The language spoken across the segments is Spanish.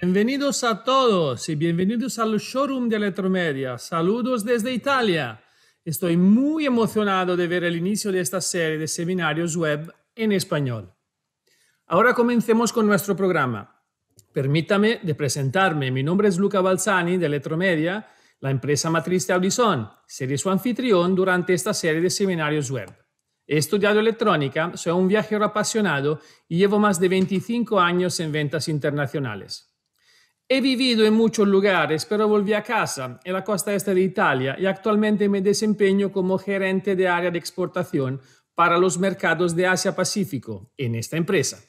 Bienvenidos a todos y bienvenidos al showroom de Electromedia. Saludos desde Italia. Estoy muy emocionado de ver el inicio de esta serie de seminarios web en español. Ahora comencemos con nuestro programa. Permítame de presentarme. Mi nombre es Luca Balzani de Electromedia, la empresa matriz de Audison. Seré su anfitrión durante esta serie de seminarios web. He estudiado electrónica, soy un viajero apasionado y llevo más de 25 años en ventas internacionales. He vivido en muchos lugares, pero volví a casa, en la costa este de Italia, y actualmente me desempeño como gerente de área de exportación para los mercados de Asia-Pacífico en esta empresa.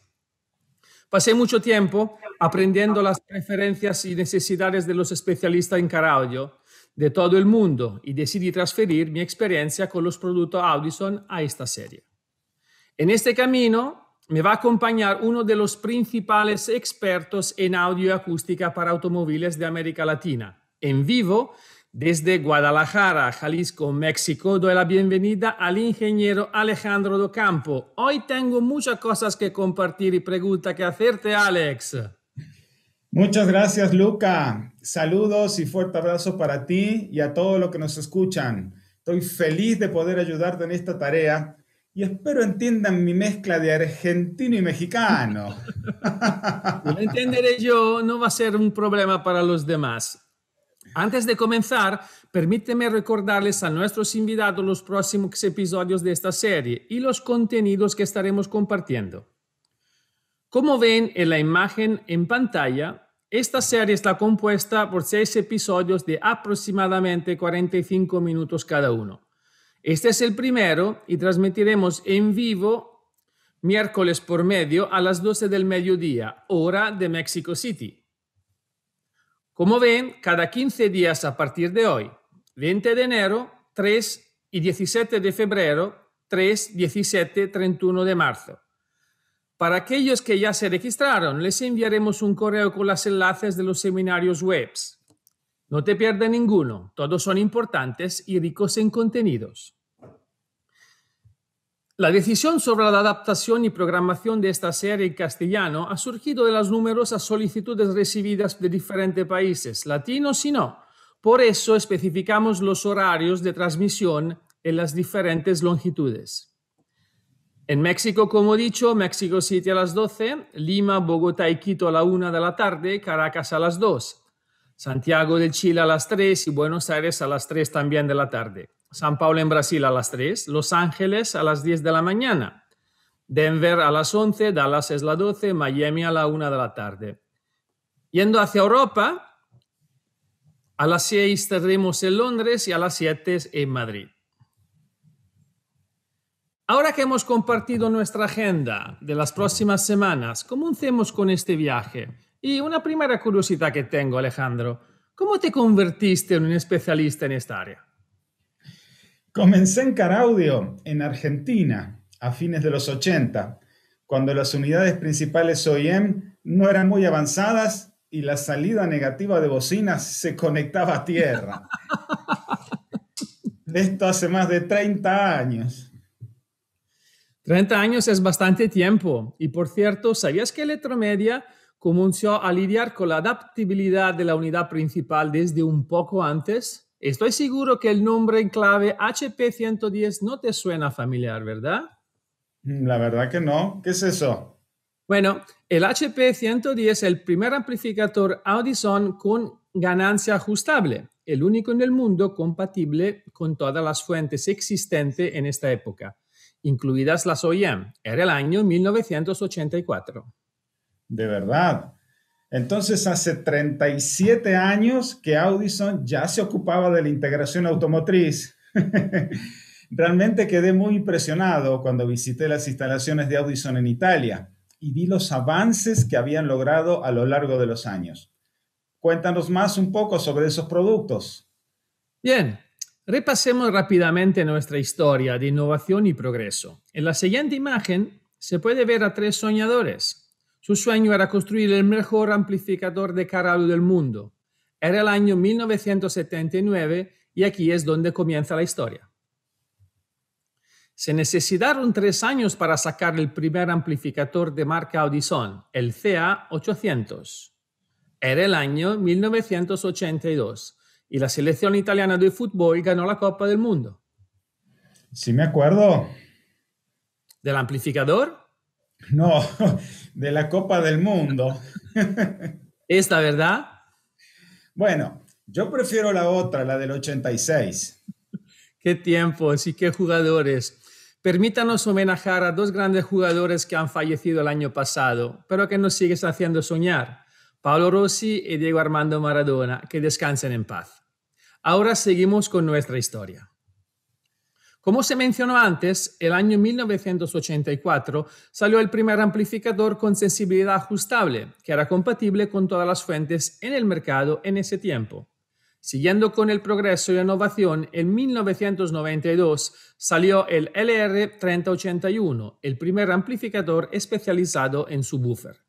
Pasé mucho tiempo aprendiendo las preferencias y necesidades de los especialistas en car audio de todo el mundo y decidí transferir mi experiencia con los productos Audison a esta serie. En este camino me va a acompañar uno de los principales expertos en audio y acústica para automóviles de América Latina. En vivo, desde Guadalajara, Jalisco, México, doy la bienvenida al ingeniero Alejandro Docampo. Hoy tengo muchas cosas que compartir y preguntas que hacerte, Alex. Muchas gracias, Luca. Saludos y fuerte abrazo para ti y a todos los que nos escuchan. Estoy feliz de poder ayudarte en esta tarea y espero entiendan mi mezcla de argentino y mexicano. Lo entenderé yo, no va a ser un problema para los demás. Antes de comenzar, permíteme recordarles a nuestros invitados los próximos episodios de esta serie y los contenidos que estaremos compartiendo. Como ven en la imagen en pantalla, esta serie está compuesta por seis episodios de aproximadamente 45 minutos cada uno. Este es el primero y transmitiremos en vivo miércoles por medio a las 12 del mediodía, hora de Mexico City. Como ven, cada 15 días a partir de hoy, 20 de enero, 3 y 17 de febrero, 3, 17, 31 de marzo. Para aquellos que ya se registraron, les enviaremos un correo con los enlaces de los seminarios webs. No te pierdas ninguno, todos son importantes y ricos en contenidos. La decisión sobre la adaptación y programación de esta serie en castellano ha surgido de las numerosas solicitudes recibidas de diferentes países, latinos y no. Por eso especificamos los horarios de transmisión en las diferentes longitudes. En México, como he dicho, México City a las 12, Lima, Bogotá y Quito a la 1 de la tarde, Caracas a las 2, Santiago de Chile a las 3 y Buenos Aires a las 3 también de la tarde. San Paulo en Brasil a las 3, Los Ángeles a las 10 de la mañana, Denver a las 11, Dallas es la 12, Miami a la 1 de la tarde. Yendo hacia Europa, a las 6 tendremos en Londres y a las 7 en Madrid. Ahora que hemos compartido nuestra agenda de las próximas semanas, comencemos con este viaje. Y una primera curiosidad que tengo, Alejandro, ¿cómo te convertiste en un especialista en esta área? Comencé en Caraudio, en Argentina, a fines de los 80, cuando las unidades principales OEM no eran muy avanzadas y la salida negativa de bocinas se conectaba a tierra. Esto hace más de 30 años. 30 años es bastante tiempo. Y por cierto, ¿sabías que Electromedia comenzó a lidiar con la adaptabilidad de la unidad principal desde un poco antes? Estoy seguro que el nombre en clave HP110 no te suena familiar, ¿verdad? Mm, la verdad que no. ¿Qué es eso? Bueno, el HP110 es el primer amplificador Audison con ganancia ajustable, el único en el mundo compatible con todas las fuentes existentes en esta época incluidas las OEM. Era el año 1984. De verdad. Entonces, hace 37 años que Audison ya se ocupaba de la integración automotriz. Realmente quedé muy impresionado cuando visité las instalaciones de Audison en Italia y vi los avances que habían logrado a lo largo de los años. Cuéntanos más un poco sobre esos productos. Bien, Repasemos rápidamente nuestra historia de innovación y progreso. En la siguiente imagen se puede ver a tres soñadores. Su sueño era construir el mejor amplificador de carado del mundo. Era el año 1979 y aquí es donde comienza la historia. Se necesitaron tres años para sacar el primer amplificador de marca Audison, el CA800. Era el año 1982 y la selección italiana de fútbol ganó la Copa del Mundo. Sí, me acuerdo. ¿Del amplificador? No, de la Copa del Mundo. ¿Esta verdad? Bueno, yo prefiero la otra, la del 86. Qué tiempos y qué jugadores. Permítanos homenajear a dos grandes jugadores que han fallecido el año pasado, pero que nos siguen haciendo soñar. Paolo Rossi y Diego Armando Maradona, que descansen en paz. Ahora seguimos con nuestra historia. Como se mencionó antes, el año 1984 salió el primer amplificador con sensibilidad ajustable, que era compatible con todas las fuentes en el mercado en ese tiempo. Siguiendo con el progreso y la innovación, en 1992 salió el LR3081, el primer amplificador especializado en subwoofer.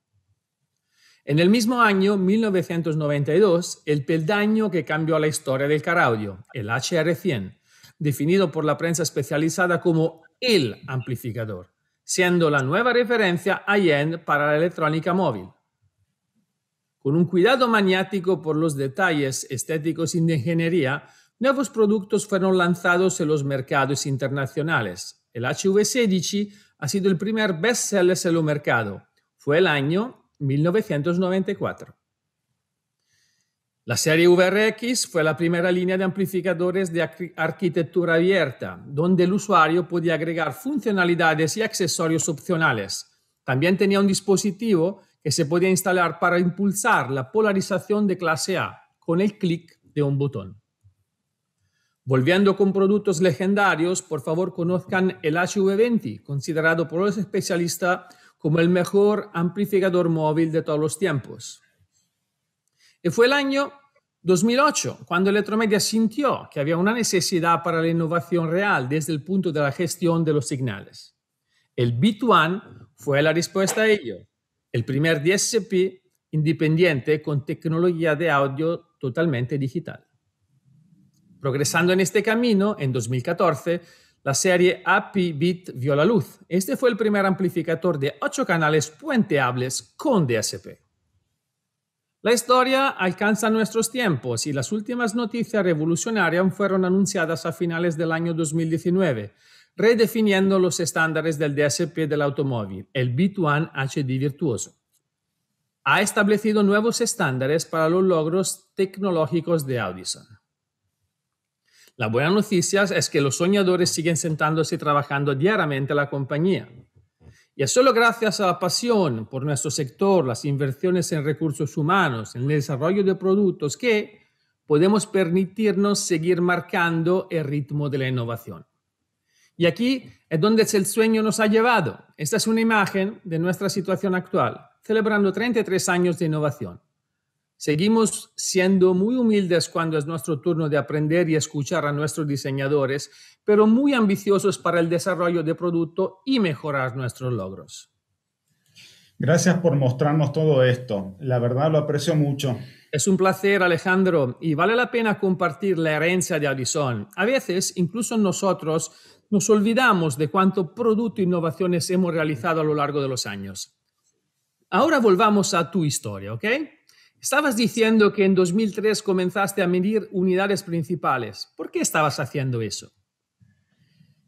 En el mismo año, 1992, el peldaño que cambió la historia del car audio, el HR100, definido por la prensa especializada como el amplificador, siendo la nueva referencia IEN para la electrónica móvil. Con un cuidado maniático por los detalles estéticos y de ingeniería, nuevos productos fueron lanzados en los mercados internacionales. El HV16 ha sido el primer bestseller en el mercado. Fue el año 1994. La serie VRX fue la primera línea de amplificadores de arquitectura abierta, donde el usuario podía agregar funcionalidades y accesorios opcionales. También tenía un dispositivo que se podía instalar para impulsar la polarización de clase A con el clic de un botón. Volviendo con productos legendarios, por favor conozcan el HV20, considerado por los especialistas como el mejor amplificador móvil de todos los tiempos. Y fue el año 2008 cuando Electromedia sintió que había una necesidad para la innovación real desde el punto de la gestión de los señales. El Bit1 fue la respuesta a ello el primer DSP independiente con tecnología de audio totalmente digital. Progresando en este camino, en 2014, la serie API Bit vio la luz. Este fue el primer amplificador de ocho canales puenteables con DSP. La historia alcanza nuestros tiempos y las últimas noticias revolucionarias fueron anunciadas a finales del año 2019, redefiniendo los estándares del DSP del automóvil, el Bit1 HD virtuoso. Ha establecido nuevos estándares para los logros tecnológicos de Audison. La buena noticia es que los soñadores siguen sentándose y trabajando diariamente en la compañía. Y es solo gracias a la pasión por nuestro sector, las inversiones en recursos humanos, en el desarrollo de productos, que podemos permitirnos seguir marcando el ritmo de la innovación. Y aquí es donde el sueño nos ha llevado. Esta es una imagen de nuestra situación actual, celebrando 33 años de innovación. Seguimos siendo muy humildes cuando es nuestro turno de aprender y escuchar a nuestros diseñadores, pero muy ambiciosos para el desarrollo de producto y mejorar nuestros logros. Gracias por mostrarnos todo esto. La verdad lo aprecio mucho. Es un placer, Alejandro, y vale la pena compartir la herencia de Audison. A veces, incluso nosotros, nos olvidamos de cuánto producto e innovaciones hemos realizado a lo largo de los años. Ahora volvamos a tu historia, ¿ok? Estabas diciendo que en 2003 comenzaste a medir unidades principales. ¿Por qué estabas haciendo eso?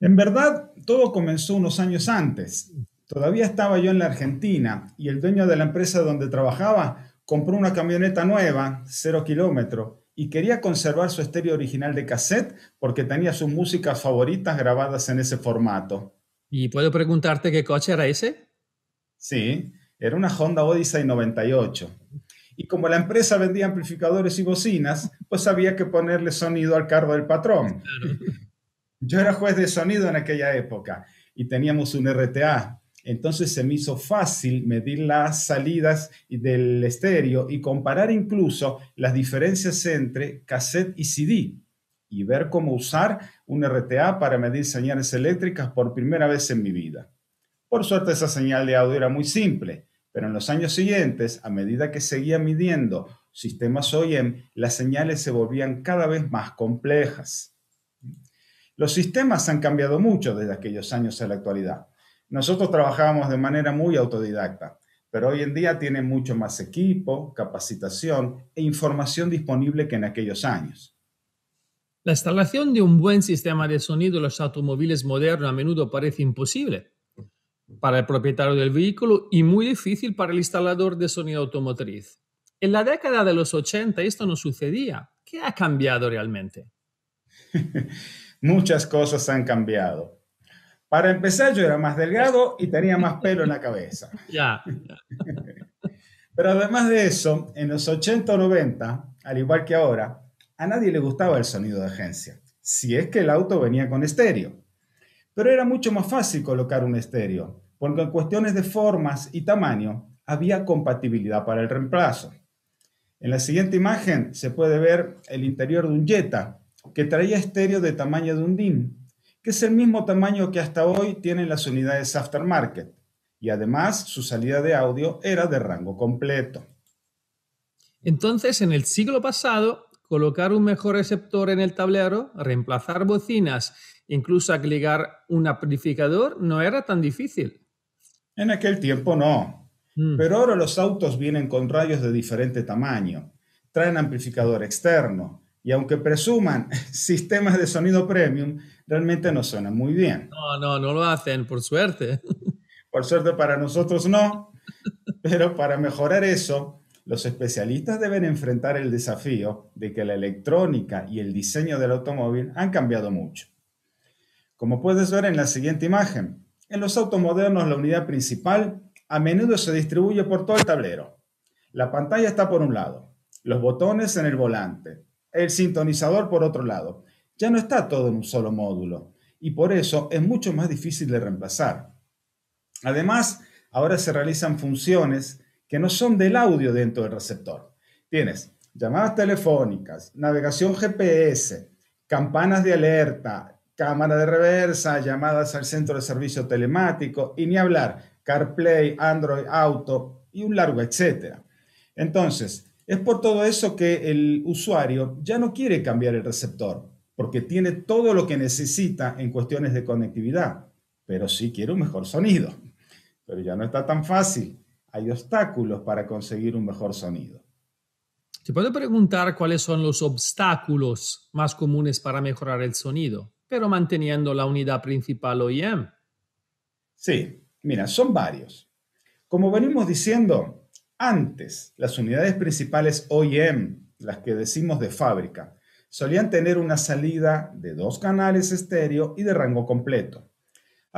En verdad, todo comenzó unos años antes. Todavía estaba yo en la Argentina y el dueño de la empresa donde trabajaba compró una camioneta nueva, cero kilómetro, y quería conservar su estéreo original de cassette porque tenía sus músicas favoritas grabadas en ese formato. ¿Y puedo preguntarte qué coche era ese? Sí, era una Honda Odyssey 98. Y como la empresa vendía amplificadores y bocinas, pues había que ponerle sonido al carro del patrón. Yo era juez de sonido en aquella época y teníamos un RTA entonces se me hizo fácil medir las salidas del estéreo y comparar incluso las diferencias entre cassette y CD y ver cómo usar un RTA para medir señales eléctricas por primera vez en mi vida. Por suerte esa señal de audio era muy simple, pero en los años siguientes, a medida que seguía midiendo sistemas OEM, las señales se volvían cada vez más complejas. Los sistemas han cambiado mucho desde aquellos años a la actualidad. Nosotros trabajábamos de manera muy autodidacta, pero hoy en día tienen mucho más equipo, capacitación e información disponible que en aquellos años. La instalación de un buen sistema de sonido en los automóviles modernos a menudo parece imposible para el propietario del vehículo y muy difícil para el instalador de sonido automotriz. En la década de los 80 esto no sucedía. ¿Qué ha cambiado realmente? muchas cosas han cambiado. Para empezar, yo era más delgado y tenía más pelo en la cabeza. Ya. Pero además de eso, en los 80 o 90, al igual que ahora, a nadie le gustaba el sonido de agencia, si es que el auto venía con estéreo. Pero era mucho más fácil colocar un estéreo, porque en cuestiones de formas y tamaño había compatibilidad para el reemplazo. En la siguiente imagen se puede ver el interior de un Jetta, que traía estéreo de tamaño de un DIN, que es el mismo tamaño que hasta hoy tienen las unidades aftermarket, y además su salida de audio era de rango completo. Entonces, en el siglo pasado, colocar un mejor receptor en el tablero, reemplazar bocinas, incluso agregar un amplificador, no era tan difícil. En aquel tiempo no. Mm. Pero ahora los autos vienen con radios de diferente tamaño, traen amplificador externo, y aunque presuman sistemas de sonido premium, realmente no suenan muy bien. No, no, no lo hacen, por suerte. Por suerte para nosotros no, pero para mejorar eso, los especialistas deben enfrentar el desafío de que la electrónica y el diseño del automóvil han cambiado mucho. Como puedes ver en la siguiente imagen, en los autos modernos la unidad principal a menudo se distribuye por todo el tablero. La pantalla está por un lado, los botones en el volante, el sintonizador por otro lado. Ya no está todo en un solo módulo y por eso es mucho más difícil de reemplazar. Además, ahora se realizan funciones que no son del audio dentro del receptor. Tienes llamadas telefónicas, navegación GPS, campanas de alerta, cámara de reversa, llamadas al centro de servicio telemático y ni hablar, CarPlay, Android Auto y un largo etcétera. Entonces, es por todo eso que el usuario ya no quiere cambiar el receptor, porque tiene todo lo que necesita en cuestiones de conectividad, pero sí quiere un mejor sonido. Pero ya no está tan fácil. Hay obstáculos para conseguir un mejor sonido. Se puede preguntar cuáles son los obstáculos más comunes para mejorar el sonido, pero manteniendo la unidad principal OEM. Sí, mira, son varios. Como venimos diciendo, antes, las unidades principales OEM, las que decimos de fábrica, solían tener una salida de dos canales estéreo y de rango completo.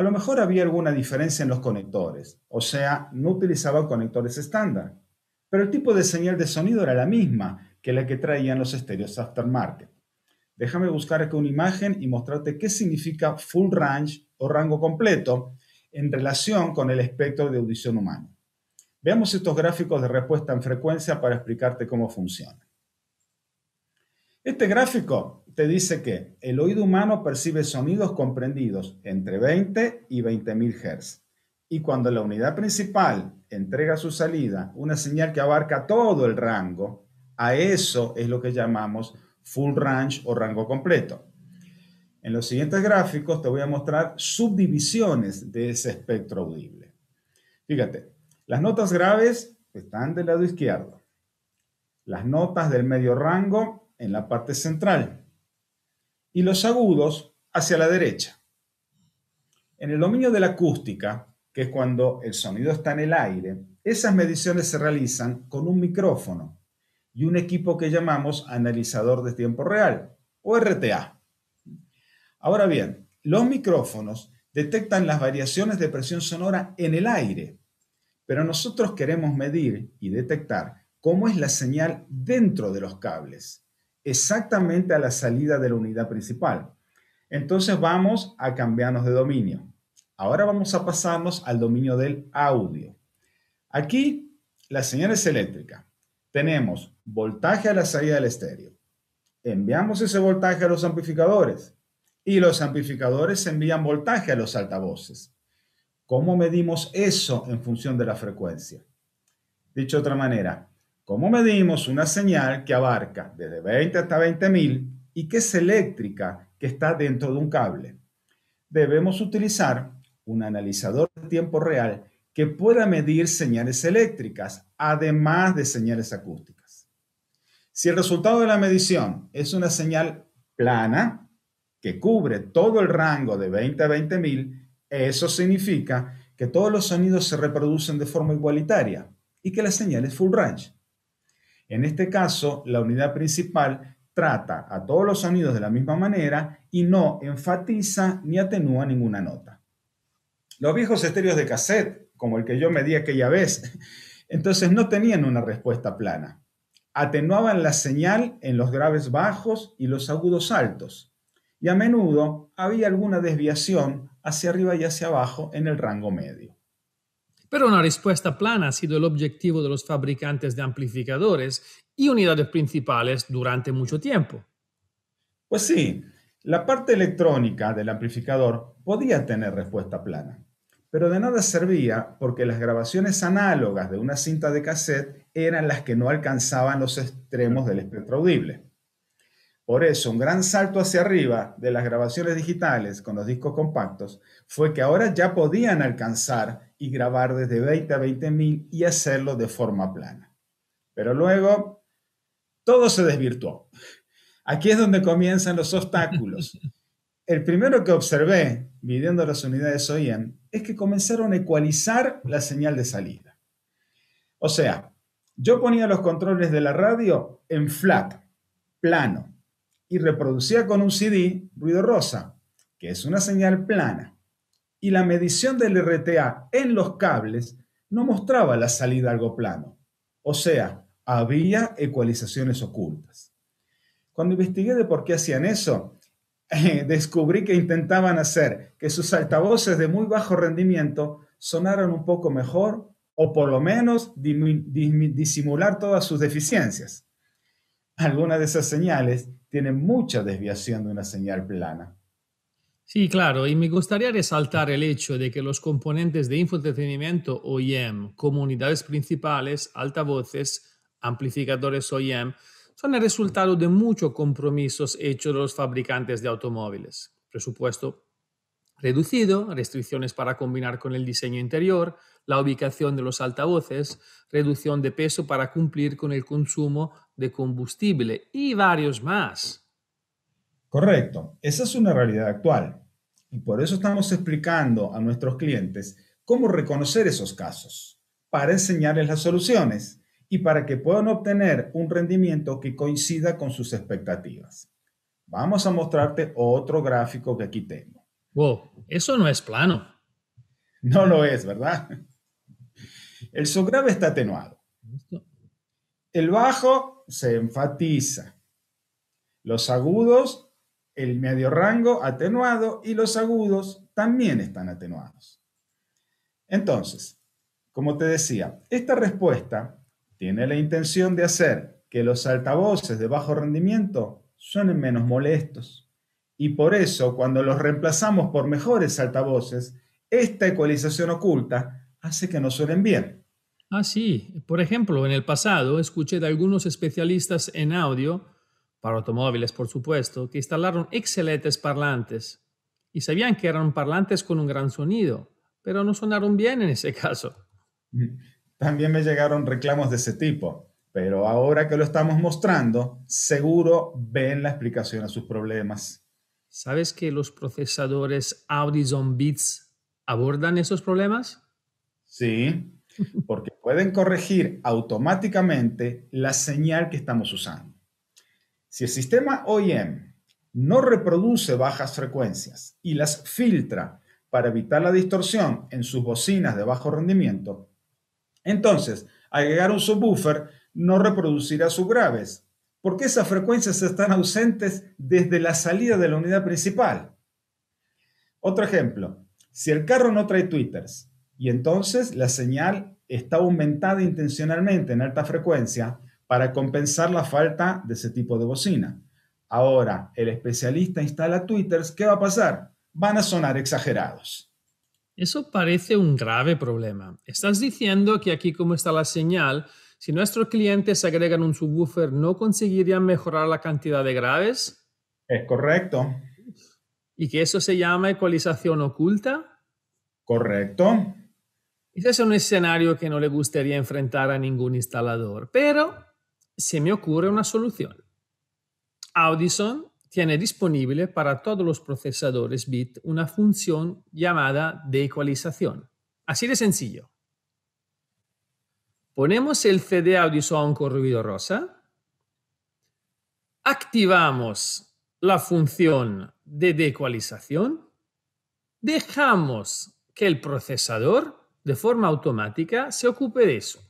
A lo mejor había alguna diferencia en los conectores, o sea, no utilizaban conectores estándar, pero el tipo de señal de sonido era la misma que la que traían los estéreos aftermarket. Déjame buscar aquí una imagen y mostrarte qué significa full range o rango completo en relación con el espectro de audición humana. Veamos estos gráficos de respuesta en frecuencia para explicarte cómo funciona. Este gráfico te dice que el oído humano percibe sonidos comprendidos entre 20 y 20.000 Hz. Y cuando la unidad principal entrega su salida una señal que abarca todo el rango, a eso es lo que llamamos full range o rango completo. En los siguientes gráficos te voy a mostrar subdivisiones de ese espectro audible. Fíjate, las notas graves están del lado izquierdo. Las notas del medio rango en la parte central. Y los agudos hacia la derecha. En el dominio de la acústica, que es cuando el sonido está en el aire, esas mediciones se realizan con un micrófono y un equipo que llamamos analizador de tiempo real o RTA. Ahora bien, los micrófonos detectan las variaciones de presión sonora en el aire pero nosotros queremos medir y detectar cómo es la señal dentro de los cables, exactamente a la salida de la unidad principal. Entonces vamos a cambiarnos de dominio. Ahora vamos a pasarnos al dominio del audio. Aquí la señal es eléctrica. Tenemos voltaje a la salida del estéreo. Enviamos ese voltaje a los amplificadores y los amplificadores envían voltaje a los altavoces. ¿Cómo medimos eso en función de la frecuencia? Dicho de otra manera, ¿cómo medimos una señal que abarca desde 20 hasta 20.000 y que es eléctrica que está dentro de un cable. Debemos utilizar un analizador de tiempo real que pueda medir señales eléctricas, además de señales acústicas. Si el resultado de la medición es una señal plana, que cubre todo el rango de 20 a 20 mil, eso significa que todos los sonidos se reproducen de forma igualitaria y que la señal es full range. En este caso, la unidad principal trata a todos los sonidos de la misma manera y no enfatiza ni atenúa ninguna nota. Los viejos estéreos de cassette, como el que yo medí aquella vez, entonces no tenían una respuesta plana. Atenuaban la señal en los graves bajos y los agudos altos, y a menudo había alguna desviación hacia arriba y hacia abajo en el rango medio. Pero una respuesta plana ha sido el objetivo de los fabricantes de amplificadores y unidades principales durante mucho tiempo. Pues sí, la parte electrónica del amplificador podía tener respuesta plana, pero de nada servía porque las grabaciones análogas de una cinta de cassette eran las que no alcanzaban los extremos del espectro audible. Por eso, un gran salto hacia arriba de las grabaciones digitales con los discos compactos fue que ahora ya podían alcanzar y grabar desde 20 a 20 mil y hacerlo de forma plana. Pero luego, todo se desvirtuó. Aquí es donde comienzan los obstáculos. El primero que observé, midiendo las unidades OEM, es que comenzaron a ecualizar la señal de salida. O sea, yo ponía los controles de la radio en flat, plano, y reproducía con un CD ruido rosa, que es una señal plana. Y la medición del RTA en los cables no mostraba la salida algo plano. O sea, había ecualizaciones ocultas. Cuando investigué de por qué hacían eso, descubrí que intentaban hacer que sus altavoces de muy bajo rendimiento sonaran un poco mejor o por lo menos disimular todas sus deficiencias. Algunas de esas señales tiene mucha desviación de una señal plana. Sí, claro, y me gustaría resaltar el hecho de que los componentes de infoentretenimiento OEM, como unidades principales, altavoces, amplificadores OEM, son el resultado de muchos compromisos hechos de los fabricantes de automóviles. Presupuesto reducido, restricciones para combinar con el diseño interior, la ubicación de los altavoces, reducción de peso para cumplir con el consumo de combustible y varios más. Correcto, esa es una realidad actual y por eso estamos explicando a nuestros clientes cómo reconocer esos casos, para enseñarles las soluciones y para que puedan obtener un rendimiento que coincida con sus expectativas. Vamos a mostrarte otro gráfico que aquí tengo. Wow, eso no es plano. No lo es, ¿verdad? El subgrave está atenuado. El bajo se enfatiza. Los agudos, el medio rango atenuado y los agudos también están atenuados. Entonces, como te decía, esta respuesta tiene la intención de hacer que los altavoces de bajo rendimiento suenen menos molestos. Y por eso, cuando los reemplazamos por mejores altavoces, esta ecualización oculta hace que no suenen bien. Ah, sí. Por ejemplo, en el pasado escuché de algunos especialistas en audio, para automóviles por supuesto, que instalaron excelentes parlantes y sabían que eran parlantes con un gran sonido, pero no sonaron bien en ese caso. También me llegaron reclamos de ese tipo, pero ahora que lo estamos mostrando, seguro ven la explicación a sus problemas. ¿Sabes que los procesadores Audison Beats abordan esos problemas? Sí, porque pueden corregir automáticamente la señal que estamos usando. Si el sistema OEM no reproduce bajas frecuencias y las filtra para evitar la distorsión en sus bocinas de bajo rendimiento, entonces agregar un subwoofer no reproducirá subgraves, porque esas frecuencias están ausentes desde la salida de la unidad principal. Otro ejemplo, si el carro no trae tweeters y entonces la señal está aumentada intencionalmente en alta frecuencia para compensar la falta de ese tipo de bocina. Ahora, el especialista instala tweeters, ¿qué va a pasar? Van a sonar exagerados. Eso parece un grave problema. ¿Estás diciendo que aquí como está la señal, si nuestros clientes agregan un subwoofer, no conseguirían mejorar la cantidad de graves? Es correcto. y que eso se llama ecualización oculta. Correcto. Ese es un escenario que no le gustaría enfrentar a ningún instalador, pero se me ocurre una solución. Audison tiene disponible para todos los procesadores bit una función llamada de ecualización. Así de sencillo. Ponemos el CD Audison con ruido rosa, activamos la función de decualización, dejamos que el procesador de forma automática se ocupe de eso.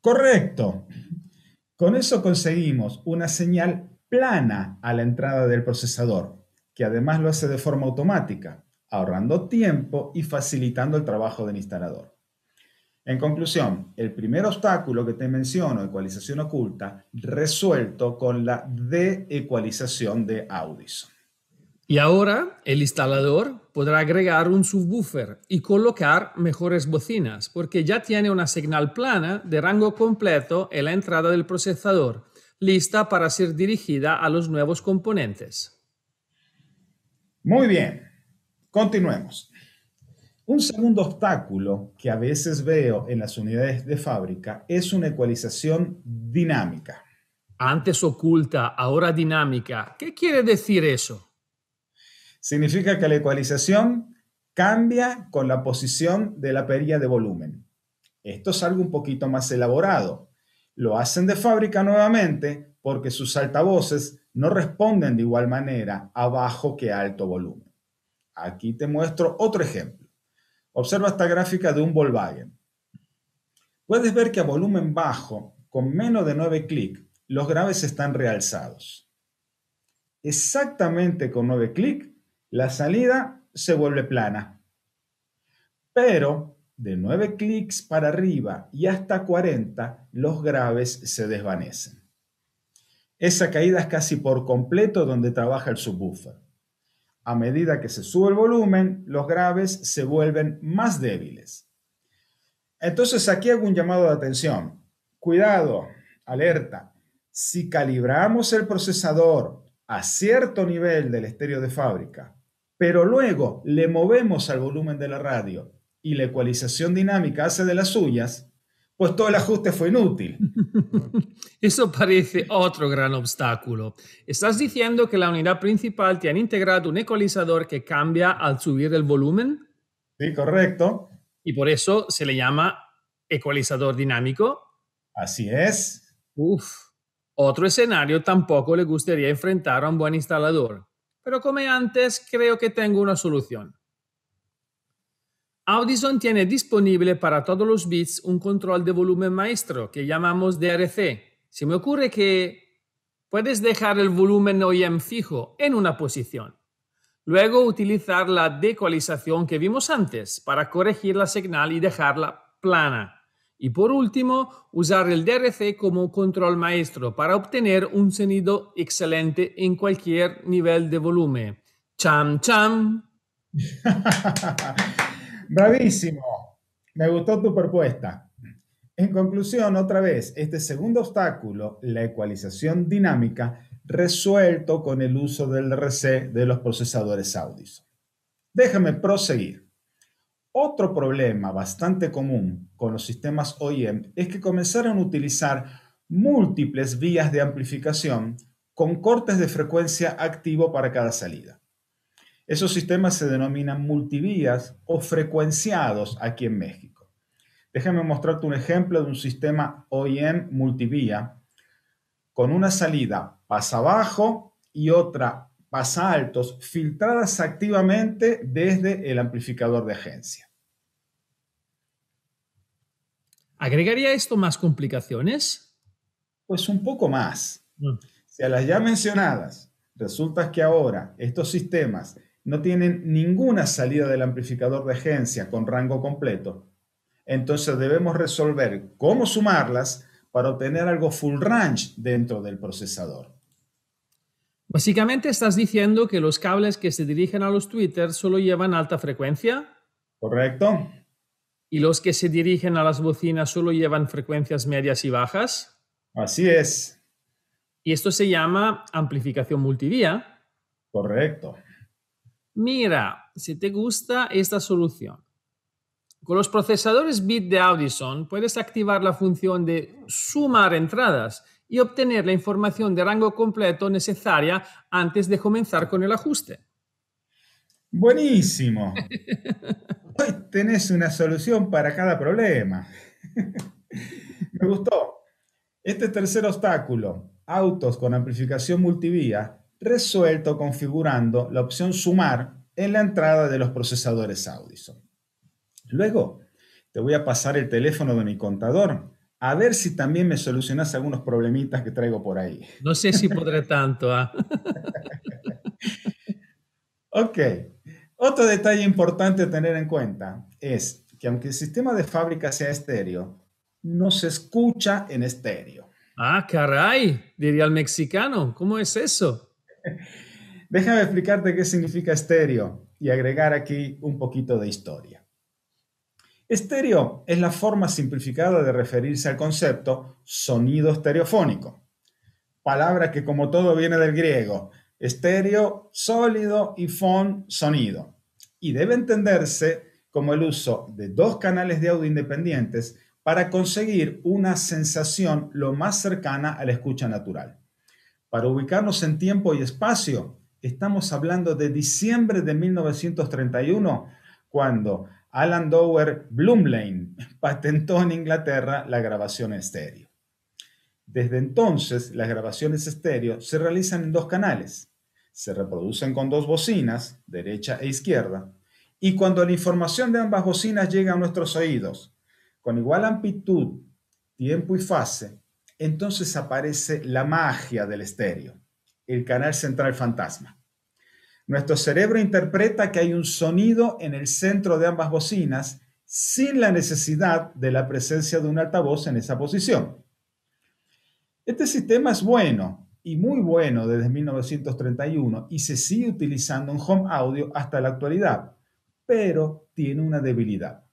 Correcto. Con eso conseguimos una señal plana a la entrada del procesador, que además lo hace de forma automática, ahorrando tiempo y facilitando el trabajo del instalador. En conclusión, el primer obstáculo que te menciono, ecualización oculta, resuelto con la de-ecualización de Audison. Y ahora el instalador podrá agregar un subwoofer y colocar mejores bocinas, porque ya tiene una señal plana de rango completo en la entrada del procesador, lista para ser dirigida a los nuevos componentes. Muy bien, continuemos. Un segundo obstáculo que a veces veo en las unidades de fábrica es una ecualización dinámica. Antes oculta, ahora dinámica. ¿Qué quiere decir eso? Significa que la ecualización cambia con la posición de la perilla de volumen. Esto es algo un poquito más elaborado. Lo hacen de fábrica nuevamente porque sus altavoces no responden de igual manera a bajo que a alto volumen. Aquí te muestro otro ejemplo. Observa esta gráfica de un Volkswagen. Puedes ver que a volumen bajo, con menos de 9 clics, los graves están realzados. Exactamente con 9 clics, la salida se vuelve plana. Pero de 9 clics para arriba y hasta 40, los graves se desvanecen. Esa caída es casi por completo donde trabaja el subwoofer. A medida que se sube el volumen, los graves se vuelven más débiles. Entonces aquí hago un llamado de atención. Cuidado, alerta. Si calibramos el procesador a cierto nivel del estéreo de fábrica pero luego le movemos al volumen de la radio y la ecualización dinámica hace de las suyas, pues todo el ajuste fue inútil. Eso parece otro gran obstáculo. Estás diciendo que la unidad principal tiene integrado un ecualizador que cambia al subir el volumen. Sí, correcto. Y por eso se le llama ecualizador dinámico. Así es. Uf, otro escenario tampoco le gustaría enfrentar a un buen instalador. Pero como antes, creo que tengo una solución. Audison tiene disponible para todos los bits un control de volumen maestro que llamamos DRC. Se me ocurre que puedes dejar el volumen OEM fijo en una posición. Luego utilizar la decualización que vimos antes para corregir la señal y dejarla plana. Y por último, usar el DRC como control maestro para obtener un sonido excelente en cualquier nivel de volumen. Cham, cham. Bravísimo. Me gustó tu propuesta. En conclusión, otra vez, este segundo obstáculo, la ecualización dinámica, resuelto con el uso del DRC de los procesadores Audison. Déjame proseguir. Otro problema bastante común con los sistemas OEM es que comenzaron a utilizar múltiples vías de amplificación con cortes de frecuencia activo para cada salida. Esos sistemas se denominan multivías o frecuenciados aquí en México. Déjame mostrarte un ejemplo de un sistema OEM multivía con una salida pasa bajo y otra pasa altos filtradas activamente desde el amplificador de agencia. ¿Agregaría esto más complicaciones? Pues un poco más. Mm. Si a las ya mencionadas resulta que ahora estos sistemas no tienen ninguna salida del amplificador de agencia con rango completo, entonces debemos resolver cómo sumarlas para obtener algo full range dentro del procesador. Básicamente estás diciendo que los cables que se dirigen a los Twitter solo llevan alta frecuencia. Correcto. ¿Y los que se dirigen a las bocinas solo llevan frecuencias medias y bajas? Así es. Y esto se llama amplificación multivía. Correcto. Mira, si te gusta esta solución. Con los procesadores bit de Audison puedes activar la función de sumar entradas y obtener la información de rango completo necesaria antes de comenzar con el ajuste. Buenísimo. Hoy tenés una solución para cada problema. Me gustó. Este tercer obstáculo, autos con amplificación multivía, resuelto configurando la opción sumar en la entrada de los procesadores Audison. Luego, te voy a pasar el teléfono de mi contador a ver si también me solucionas algunos problemitas que traigo por ahí. No sé si podré tanto. ¿ah? ok. Otro detalle importante a tener en cuenta es que aunque el sistema de fábrica sea estéreo, no se escucha en estéreo. Ah, caray, diría el mexicano. ¿Cómo es eso? Déjame explicarte qué significa estéreo y agregar aquí un poquito de historia. Estéreo es la forma simplificada de referirse al concepto sonido estereofónico, palabra que como todo viene del griego, estéreo, sólido y fon, sonido, y debe entenderse como el uso de dos canales de audio independientes para conseguir una sensación lo más cercana a la escucha natural. Para ubicarnos en tiempo y espacio, estamos hablando de diciembre de 1931, cuando Alan Dower Blumlein patentó en Inglaterra la grabación estéreo. Desde entonces, las grabaciones estéreo se realizan en dos canales. Se reproducen con dos bocinas, derecha e izquierda, y cuando la información de ambas bocinas llega a nuestros oídos con igual amplitud, tiempo y fase, entonces aparece la magia del estéreo, el canal central fantasma. Nuestro cerebro interpreta que hay un sonido en el centro de ambas bocinas sin la necesidad de la presencia de un altavoz en esa posición. Este sistema es bueno y muy bueno desde 1931 y se sigue utilizando en home audio hasta la actualidad, pero tiene una debilidad.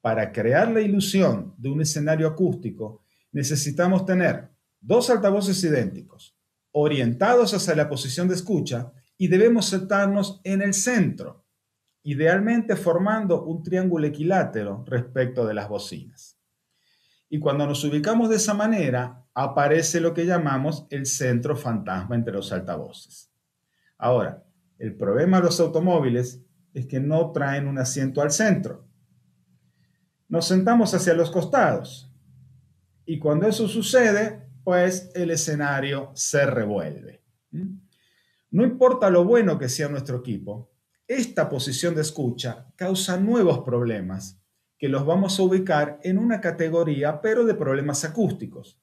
Para crear la ilusión de un escenario acústico, necesitamos tener dos altavoces idénticos, orientados hacia la posición de escucha y debemos sentarnos en el centro, idealmente formando un triángulo equilátero respecto de las bocinas. Y cuando nos ubicamos de esa manera, aparece lo que llamamos el centro fantasma entre los altavoces. Ahora, el problema de los automóviles es que no traen un asiento al centro. Nos sentamos hacia los costados. Y cuando eso sucede, pues el escenario se revuelve. ¿Mm? No importa lo bueno que sea nuestro equipo, esta posición de escucha causa nuevos problemas que los vamos a ubicar en una categoría, pero de problemas acústicos,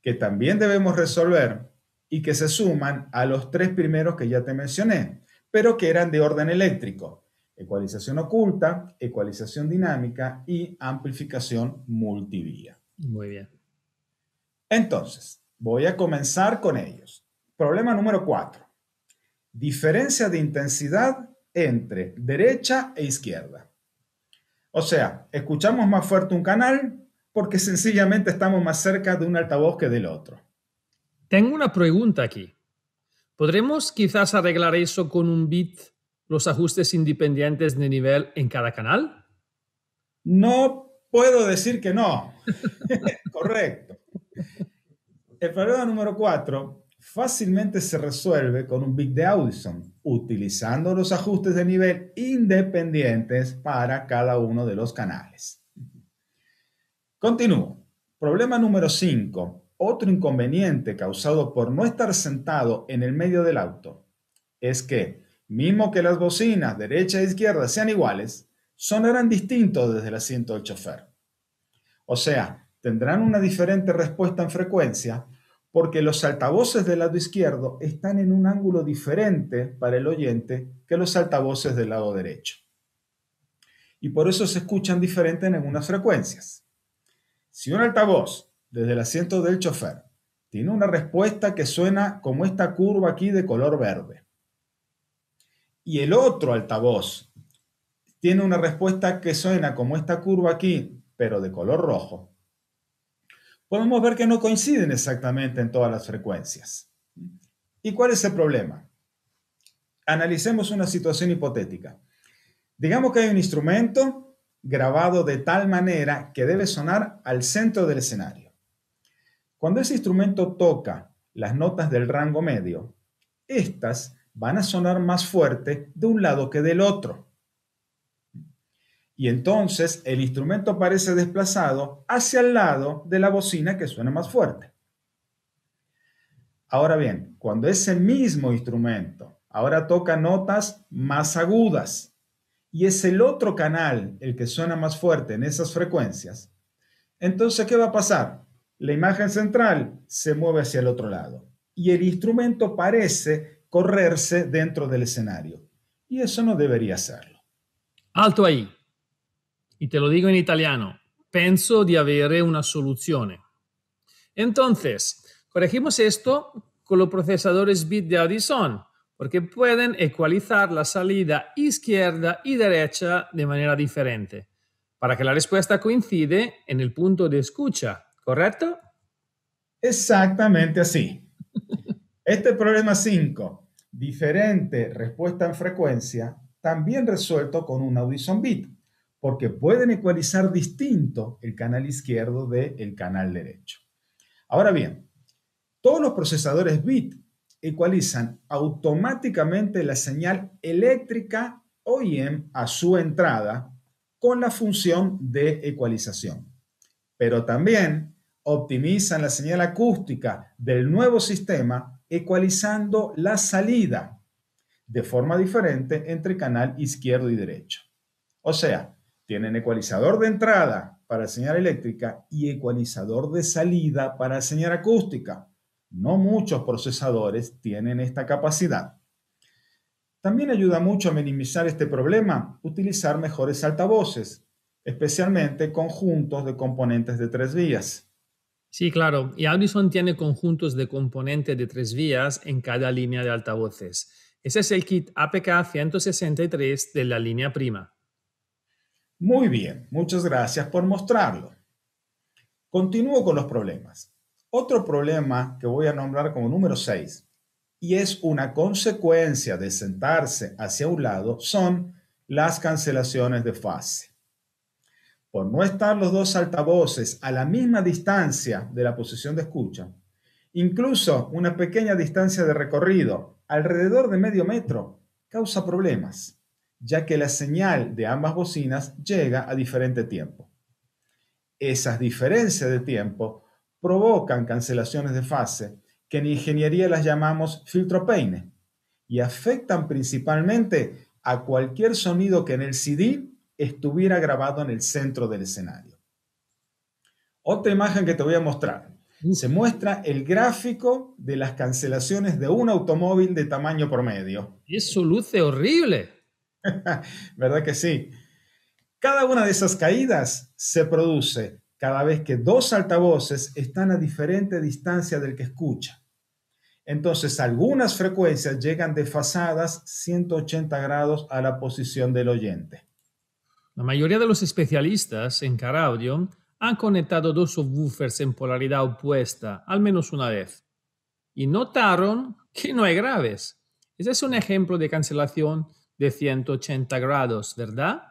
que también debemos resolver y que se suman a los tres primeros que ya te mencioné, pero que eran de orden eléctrico, ecualización oculta, ecualización dinámica y amplificación multivía. Muy bien. Entonces, voy a comenzar con ellos. Problema número cuatro diferencia de intensidad entre derecha e izquierda. O sea, escuchamos más fuerte un canal porque sencillamente estamos más cerca de un altavoz que del otro. Tengo una pregunta aquí. ¿Podremos quizás arreglar eso con un bit, los ajustes independientes de nivel en cada canal? No puedo decir que no. Correcto. El problema número cuatro fácilmente se resuelve con un bit de Audison, utilizando los ajustes de nivel independientes para cada uno de los canales. Continúo. Problema número 5. Otro inconveniente causado por no estar sentado en el medio del auto es que, mismo que las bocinas derecha e izquierda sean iguales, sonarán distintos desde el asiento del chofer. O sea, tendrán una diferente respuesta en frecuencia porque los altavoces del lado izquierdo están en un ángulo diferente para el oyente que los altavoces del lado derecho. Y por eso se escuchan diferente en algunas frecuencias. Si un altavoz desde el asiento del chofer tiene una respuesta que suena como esta curva aquí de color verde, y el otro altavoz tiene una respuesta que suena como esta curva aquí, pero de color rojo, podemos ver que no coinciden exactamente en todas las frecuencias. ¿Y cuál es el problema? Analicemos una situación hipotética. Digamos que hay un instrumento grabado de tal manera que debe sonar al centro del escenario. Cuando ese instrumento toca las notas del rango medio, estas van a sonar más fuerte de un lado que del otro. Y entonces el instrumento parece desplazado hacia el lado de la bocina que suena más fuerte. Ahora bien, cuando ese mismo instrumento ahora toca notas más agudas y es el otro canal el que suena más fuerte en esas frecuencias, entonces, ¿qué va a pasar? La imagen central se mueve hacia el otro lado y el instrumento parece correrse dentro del escenario. Y eso no debería hacerlo. Alto ahí. Y te lo digo en italiano. Penso di avere una soluzione. Entonces, corregimos esto con los procesadores bit de Audison porque pueden ecualizar la salida izquierda y derecha de manera diferente, para que la respuesta coincide en el punto de escucha, ¿correcto? Exactamente así. Este problema 5, diferente respuesta en frecuencia, también resuelto con un Audison bit, porque pueden ecualizar distinto el canal izquierdo del canal derecho. Ahora bien, todos los procesadores bit ecualizan automáticamente la señal eléctrica OIM a su entrada con la función de ecualización. Pero también optimizan la señal acústica del nuevo sistema ecualizando la salida de forma diferente entre canal izquierdo y derecho. O sea, tienen ecualizador de entrada para señal eléctrica y ecualizador de salida para señal acústica. No muchos procesadores tienen esta capacidad. También ayuda mucho a minimizar este problema utilizar mejores altavoces, especialmente conjuntos de componentes de tres vías. Sí, claro. Y Audison tiene conjuntos de componentes de tres vías en cada línea de altavoces. Ese es el kit APK 163 de la línea prima. Muy bien, muchas gracias por mostrarlo. Continúo con los problemas. Otro problema que voy a nombrar como número 6, y es una consecuencia de sentarse hacia un lado, son las cancelaciones de fase. Por no estar los dos altavoces a la misma distancia de la posición de escucha, incluso una pequeña distancia de recorrido, alrededor de medio metro, causa problemas, ya que la señal de ambas bocinas llega a diferente tiempo. Esas diferencias de tiempo provocan cancelaciones de fase, que en ingeniería las llamamos filtro peine, y afectan principalmente a cualquier sonido que en el CD estuviera grabado en el centro del escenario. Otra imagen que te voy a mostrar. Se muestra el gráfico de las cancelaciones de un automóvil de tamaño promedio. Eso luce horrible. ¿Verdad que sí? Cada una de esas caídas se produce cada vez que dos altavoces están a diferente distancia del que escucha. Entonces, algunas frecuencias llegan desfasadas 180 grados a la posición del oyente. La mayoría de los especialistas en car audio han conectado dos subwoofers en polaridad opuesta al menos una vez y notaron que no hay graves. Ese es un ejemplo de cancelación de 180 grados, ¿verdad?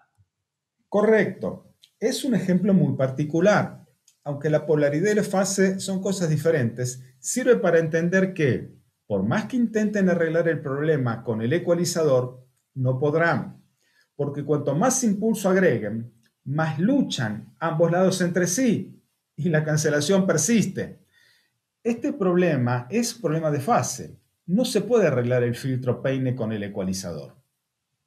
Correcto. Es un ejemplo muy particular. Aunque la polaridad y la fase son cosas diferentes, sirve para entender que, por más que intenten arreglar el problema con el ecualizador, no podrán, porque cuanto más impulso agreguen, más luchan ambos lados entre sí y la cancelación persiste. Este problema es problema de fase. No se puede arreglar el filtro peine con el ecualizador.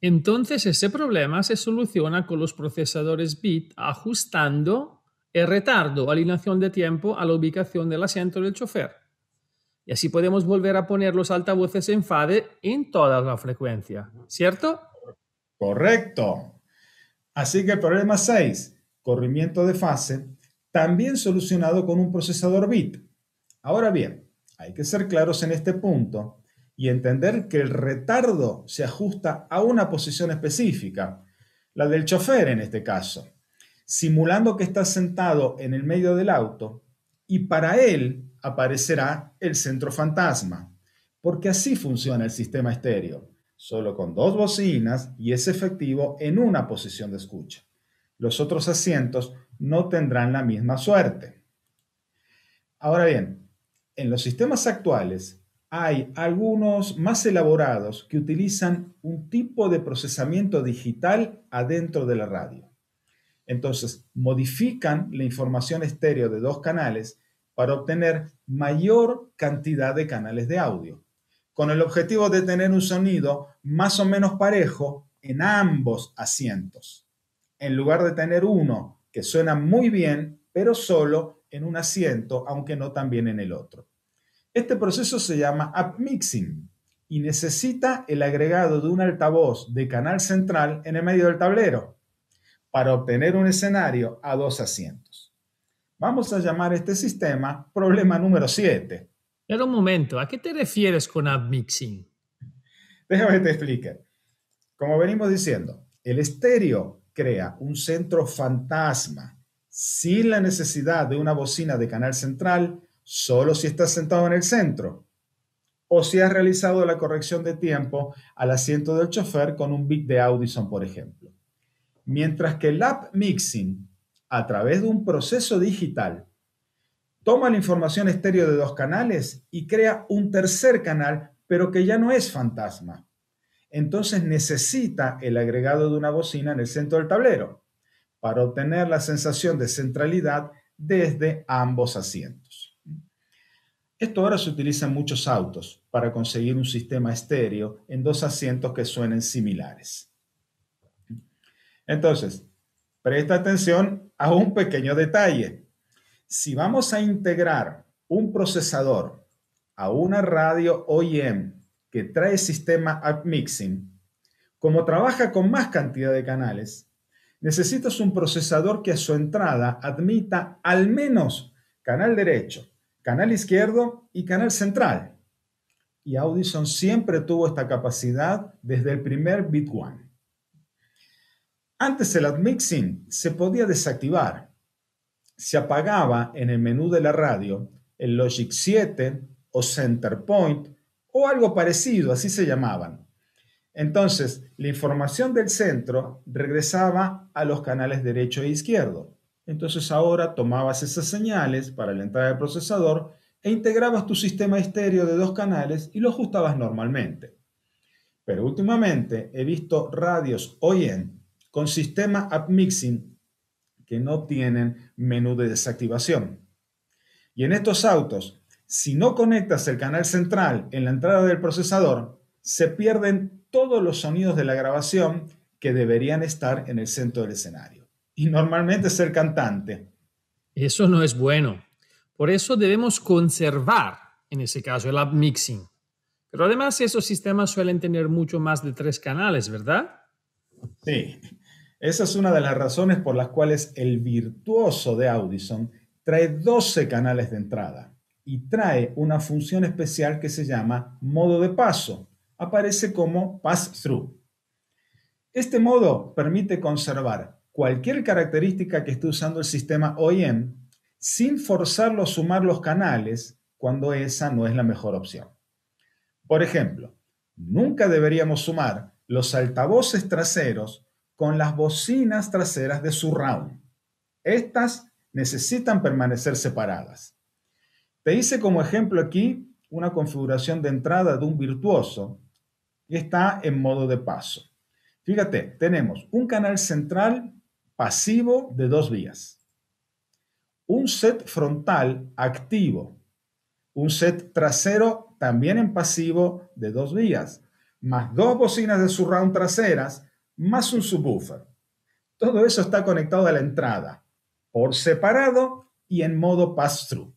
Entonces ese problema se soluciona con los procesadores bit ajustando el retardo alineación de tiempo a la ubicación del asiento del chofer. Y así podemos volver a poner los altavoces en fade en toda la frecuencia, ¿cierto? Correcto. Así que el problema 6, corrimiento de fase, también solucionado con un procesador bit. Ahora bien, hay que ser claros en este punto y entender que el retardo se ajusta a una posición específica, la del chofer en este caso, simulando que está sentado en el medio del auto y para él aparecerá el centro fantasma, porque así funciona el sistema estéreo. solo con dos bocinas y es efectivo en una posición de escucha. Los otros asientos no tendrán la misma suerte. Ahora bien, en los sistemas actuales hay algunos más elaborados que utilizan un tipo de procesamiento digital adentro de la radio. Entonces, modifican la información estéreo de dos canales para obtener mayor cantidad de canales de audio, con el objetivo de tener un sonido más o menos parejo en ambos asientos, en lugar de tener uno que suena muy bien, pero solo en un asiento, aunque no tan bien en el otro. Este proceso se llama upmixing y necesita el agregado de un altavoz de canal central en el medio del tablero para obtener un escenario a dos asientos. Vamos a llamar este sistema problema número 7. Pero un momento, ¿a qué te refieres con upmixing? Déjame que te explique. Como venimos diciendo, el estéreo crea un centro fantasma sin la necesidad de una bocina de canal central, solo si estás sentado en el centro o si has realizado la corrección de tiempo al asiento del chofer con un bit de Audison, por ejemplo. Mientras que el app mixing, a través de un proceso digital, toma la información estéreo de dos canales y crea un tercer canal, pero que ya no es fantasma. Entonces necesita el agregado de una bocina en el centro del tablero para obtener la sensación de centralidad desde ambos asientos. Esto ahora se utiliza en muchos autos para conseguir un sistema estéreo en dos asientos que suenen similares. Entonces, presta atención a un pequeño detalle. Si vamos a integrar un procesador a una radio OEM que trae sistema upmixing, como trabaja con más cantidad de canales, necesitas un procesador que a su entrada admita al menos canal derecho, canal izquierdo y canal central. Y Audison siempre tuvo esta capacidad desde el primer bit one. Antes el admixing se podía desactivar. Se apagaba en el menú de la radio el Logic 7 o Center Point o algo parecido, así se llamaban. Entonces, la información del centro regresaba a los canales derecho e izquierdo. Entonces ahora tomabas esas señales para la entrada del procesador e integrabas tu sistema estéreo de dos canales y lo ajustabas normalmente. Pero últimamente he visto radios OEM con sistema upmixing que no tienen menú de desactivación. Y en estos autos, si no conectas el canal central en la entrada del procesador, se pierden todos los sonidos de la grabación que deberían estar en el centro del escenario. Y normalmente es el cantante. Eso no es bueno. Por eso debemos conservar, en ese caso, el upmixing. Pero además esos sistemas suelen tener mucho más de tres canales, ¿verdad? Sí, esa es una de las razones por las cuales el virtuoso de Audison trae 12 canales de entrada y trae una función especial que se llama modo de paso. Aparece como pass-through. Este modo permite conservar cualquier característica que esté usando el sistema OEM sin forzarlo a sumar los canales cuando esa no es la mejor opción. Por ejemplo, nunca deberíamos sumar los altavoces traseros con las bocinas traseras de surround. Estas necesitan permanecer separadas. Te hice como ejemplo aquí una configuración de entrada de un virtuoso que está en modo de paso. Fíjate, tenemos un canal central pasivo de dos vías, un set frontal activo, un set trasero también en pasivo de dos vías, más dos bocinas de surround traseras más un subwoofer. Todo eso está conectado a la entrada, por separado y en modo pass-through.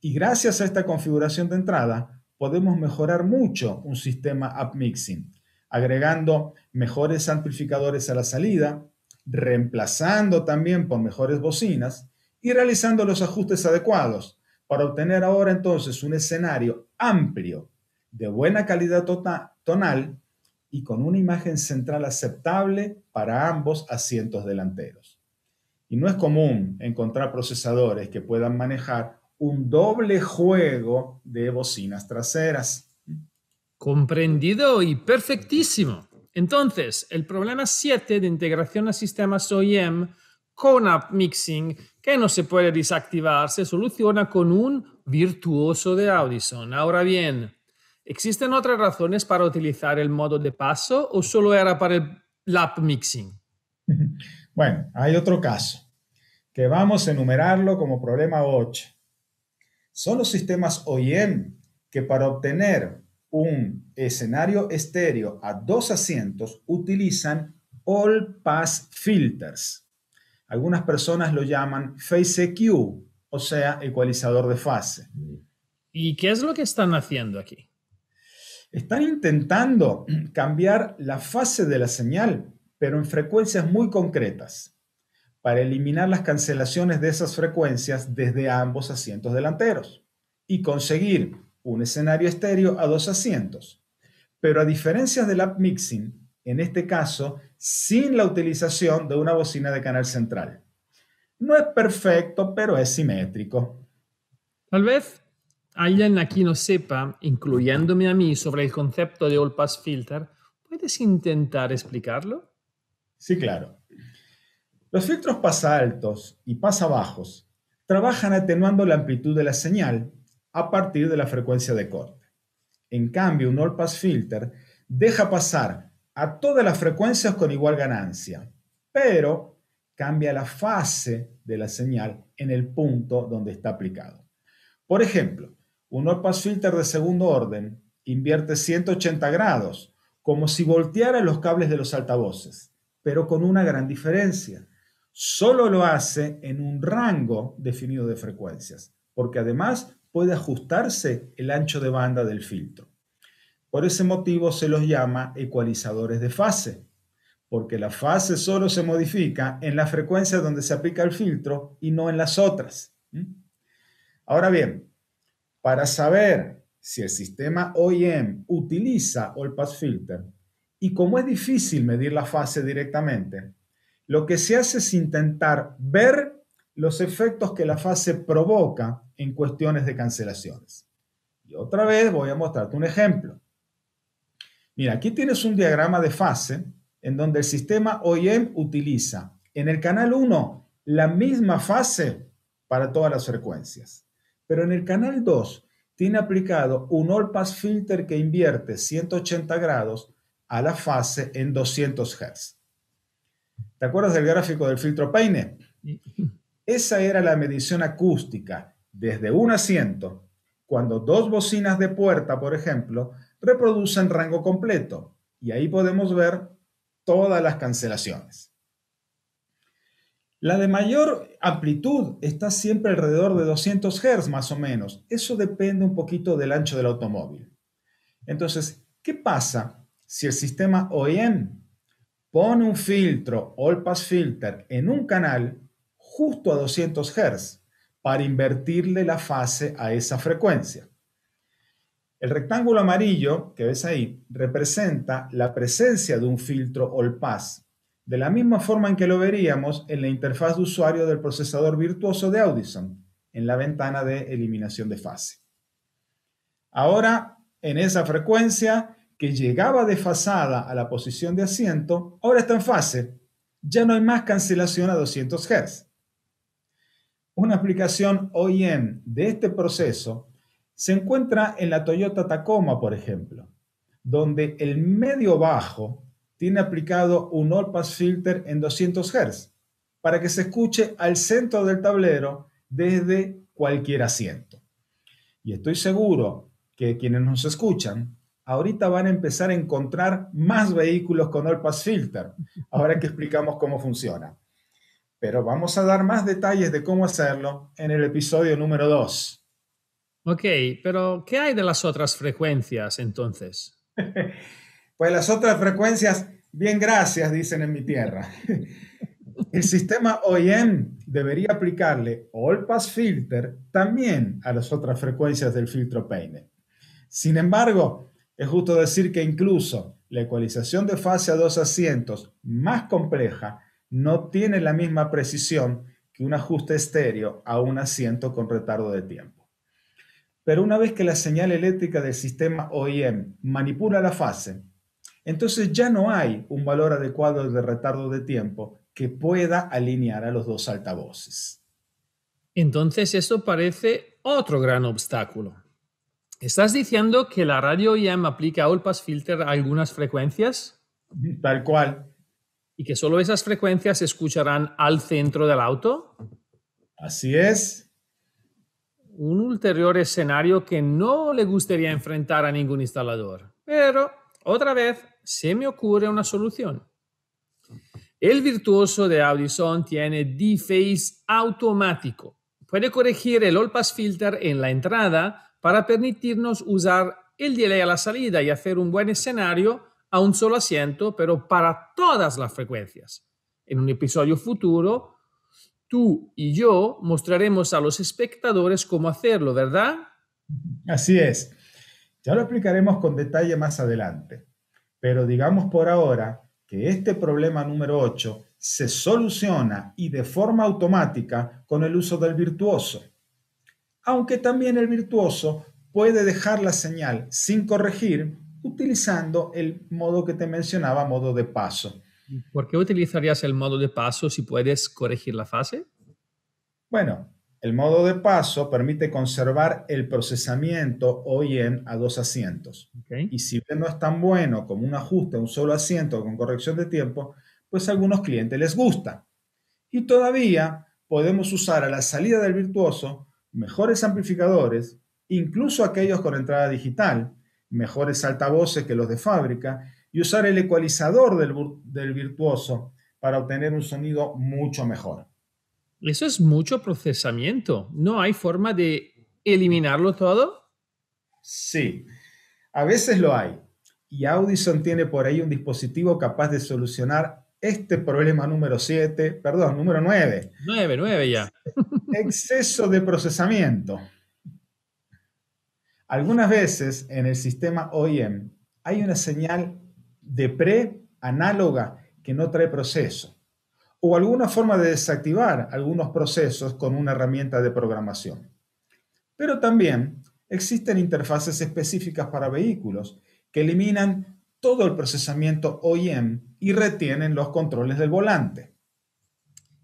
Y gracias a esta configuración de entrada, podemos mejorar mucho un sistema upmixing, agregando mejores amplificadores a la salida, reemplazando también por mejores bocinas y realizando los ajustes adecuados para obtener ahora entonces un escenario amplio de buena calidad tota-, tonal y con una imagen central aceptable para ambos asientos delanteros. Y no es común encontrar procesadores que puedan manejar un doble juego de bocinas traseras. Comprendido y perfectísimo. Entonces, el problema 7 de integración a sistemas OEM con App Mixing, que no se puede desactivar, se soluciona con un virtuoso de Audison. Ahora bien, ¿existen otras razones para utilizar el modo de paso o solo era para el App Mixing? Bueno, hay otro caso, que vamos a enumerarlo como problema 8. Son los sistemas OEM que para obtener un escenario estéreo a dos asientos utilizan All Pass Filters. Algunas personas lo llaman Phase EQ, o sea, ecualizador de fase. ¿Y qué es lo que están haciendo aquí? Están intentando cambiar la fase de la señal, pero en frecuencias muy concretas, para eliminar las cancelaciones de esas frecuencias desde ambos asientos delanteros y conseguir un escenario estéreo a dos asientos. Pero a diferencia del app mixing, en este caso, sin la utilización de una bocina de canal central. No es perfecto, pero es simétrico. Tal vez alguien aquí no sepa, incluyéndome a mí, sobre el concepto de All Pass Filter. ¿Puedes intentar explicarlo? Sí, claro. Los filtros pasa altos y pasa bajos trabajan atenuando la amplitud de la señal a partir de la frecuencia de corte. En cambio, un all pass filter deja pasar a todas las frecuencias con igual ganancia, pero cambia la fase de la señal en el punto donde está aplicado. Por ejemplo, un all pass filter de segundo orden invierte 180 grados, como si volteara los cables de los altavoces, pero con una gran diferencia. Solo lo hace en un rango definido de frecuencias, porque además puede ajustarse el ancho de banda del filtro. Por ese motivo se los llama ecualizadores de fase, porque la fase solo se modifica en la frecuencia donde se aplica el filtro y no en las otras. Ahora bien, para saber si el sistema OEM utiliza All Pass Filter y como es difícil medir la fase directamente, lo que se hace es intentar ver los efectos que la fase provoca en cuestiones de cancelaciones. Y otra vez voy a mostrarte un ejemplo. Mira, aquí tienes un diagrama de fase en donde el sistema OEM utiliza en el canal 1 la misma fase para todas las frecuencias, pero en el canal 2 tiene aplicado un All Pass Filter que invierte 180 grados a la fase en 200 Hz. ¿Te acuerdas del gráfico del filtro Peine? Esa era la medición acústica desde un asiento, cuando dos bocinas de puerta, por ejemplo, reproducen rango completo. Y ahí podemos ver todas las cancelaciones. La de mayor amplitud está siempre alrededor de 200 Hz más o menos. Eso depende un poquito del ancho del automóvil. Entonces, ¿qué pasa si el sistema OEM pone un filtro All Pass Filter en un canal justo a 200 Hz para invertirle la fase a esa frecuencia. El rectángulo amarillo que ves ahí representa la presencia de un filtro all pass, de la misma forma en que lo veríamos en la interfaz de usuario del procesador virtuoso de Audison, en la ventana de eliminación de fase. Ahora, en esa frecuencia que llegaba desfasada a la posición de asiento, ahora está en fase. Ya no hay más cancelación a 200 Hz. Una aplicación OEM de este proceso se encuentra en la Toyota Tacoma, por ejemplo, donde el medio bajo tiene aplicado un All Pass Filter en 200 Hz para que se escuche al centro del tablero desde cualquier asiento. Y estoy seguro que quienes nos escuchan ahorita van a empezar a encontrar más vehículos con All Pass Filter, ahora que explicamos cómo funciona pero vamos a dar más detalles de cómo hacerlo en el episodio número 2. Ok, pero ¿qué hay de las otras frecuencias entonces? pues las otras frecuencias, bien gracias, dicen en mi tierra. El sistema OEM debería aplicarle All Pass Filter también a las otras frecuencias del filtro peine. Sin embargo, es justo decir que incluso la ecualización de fase a dos asientos más compleja no tiene la misma precisión que un ajuste estéreo a un asiento con retardo de tiempo. Pero una vez que la señal eléctrica del sistema OEM manipula la fase, entonces ya no hay un valor adecuado de retardo de tiempo que pueda alinear a los dos altavoces. Entonces eso parece otro gran obstáculo. ¿Estás diciendo que la radio OEM aplica All Pass Filter a algunas frecuencias? Tal cual. ¿Y que solo esas frecuencias se escucharán al centro del auto? Así es un ulterior escenario que no le gustaría enfrentar a ningún instalador. Pero, otra vez, se me ocurre una solución. El virtuoso de Audison tiene deface automático. Puede corregir el all pass filter en la entrada para permitirnos usar el delay a la salida y hacer un buen escenario a un solo asiento, pero para todas las frecuencias. En un episodio futuro tú y yo mostraremos a los espectadores cómo hacerlo, ¿verdad? Así es. Ya lo explicaremos con detalle más adelante. Pero digamos por ahora que este problema número 8 se soluciona y de forma automática con el uso del virtuoso. Aunque también el virtuoso puede dejar la señal sin corregir utilizando el modo que te mencionaba, modo de paso. ¿Por qué utilizarías el modo de paso si puedes corregir la fase? Bueno, el modo de paso permite conservar el procesamiento OIM a dos asientos. Y si no es tan bueno como un ajuste a un solo asiento con corrección de tiempo, pues a algunos clientes les gusta. Y todavía podemos usar a la salida del virtuoso mejores amplificadores, incluso aquellos con entrada digital, mejores altavoces que los de fábrica y usar el ecualizador del, virtuoso para obtener un sonido mucho mejor. Eso es mucho procesamiento. ¿No hay forma de eliminarlo todo? Sí, a veces lo hay. Y Audison tiene por ahí un dispositivo capaz de solucionar este problema número 7, perdón, número 9. 9, 9 ya. Exceso de procesamiento. Algunas veces en el sistema OEM hay una señal de pre-análoga que no trae proceso, o alguna forma de desactivar algunos procesos con una herramienta de programación. Pero también existen interfaces específicas para vehículos que eliminan todo el procesamiento OEM y retienen los controles del volante.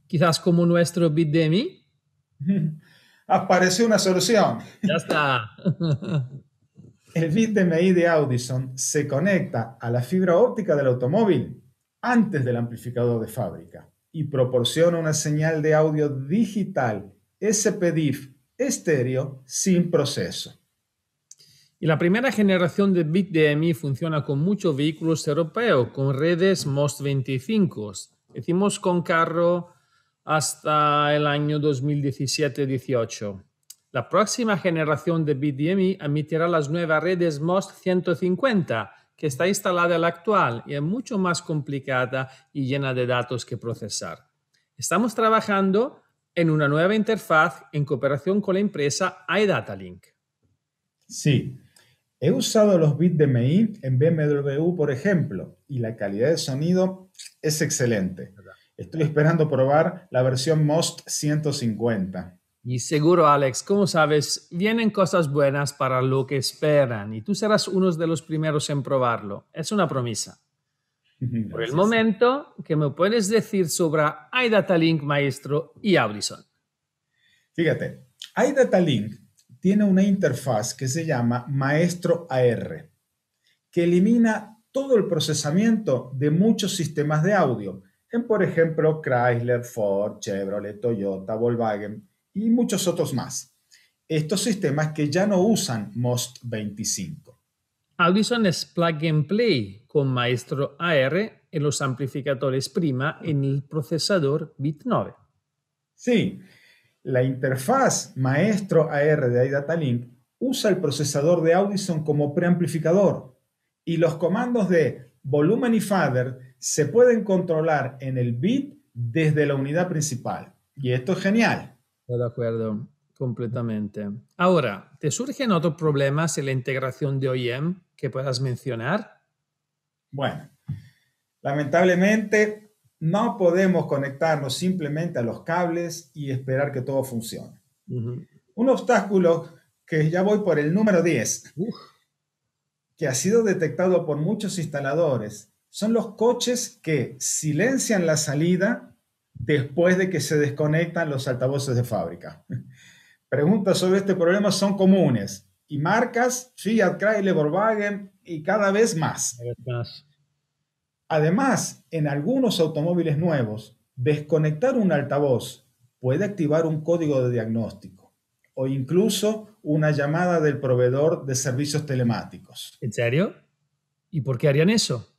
Quizás como nuestro BitDemi. Apareció una solución. Ya está. El bit DMI de Audison se conecta a la fibra óptica del automóvil antes del amplificador de fábrica y proporciona una señal de audio digital SPDIF estéreo sin proceso. Y la primera generación de bit DMI funciona con muchos vehículos europeos con redes MOST 25. Decimos con carro hasta el año 2017-18. La próxima generación de BDMI emitirá las nuevas redes MOST 150, que está instalada la actual y es mucho más complicada y llena de datos que procesar. Estamos trabajando en una nueva interfaz en cooperación con la empresa iDataLink. Sí, he usado los bits DMI en BMW, por ejemplo, y la calidad de sonido es excelente. Estoy esperando probar la versión MOST 150. Y seguro, Alex, como sabes, vienen cosas buenas para lo que esperan y tú serás uno de los primeros en probarlo. Es una promesa. Por el momento, ¿qué me puedes decir sobre iDataLink Maestro y Audison? Fíjate, iDataLink tiene una interfaz que se llama Maestro AR, que elimina todo el procesamiento de muchos sistemas de audio, en por ejemplo Chrysler, Ford, Chevrolet, Toyota, Volkswagen y muchos otros más. Estos sistemas que ya no usan MOST 25. Audison es plug and play con Maestro AR en los amplificadores prima en el procesador bit 9. Sí, la interfaz Maestro AR de iDataLink usa el procesador de Audison como preamplificador y los comandos de volumen y fader se pueden controlar en el bit desde la unidad principal. Y esto es genial de acuerdo, completamente. Ahora, ¿te surgen otros problemas en la integración de OEM que puedas mencionar? Bueno, lamentablemente no podemos conectarnos simplemente a los cables y esperar que todo funcione. Un obstáculo que ya voy por el número 10, que ha sido detectado por muchos instaladores, son los coches que silencian la salida después de que se desconectan los altavoces de fábrica. Preguntas sobre este problema son comunes y marcas Fiat, Chrysler, Volkswagen y cada vez más. Además, en algunos automóviles nuevos, desconectar un altavoz puede activar un código de diagnóstico o incluso una llamada del proveedor de servicios telemáticos. ¿En serio? ¿Y por qué harían eso?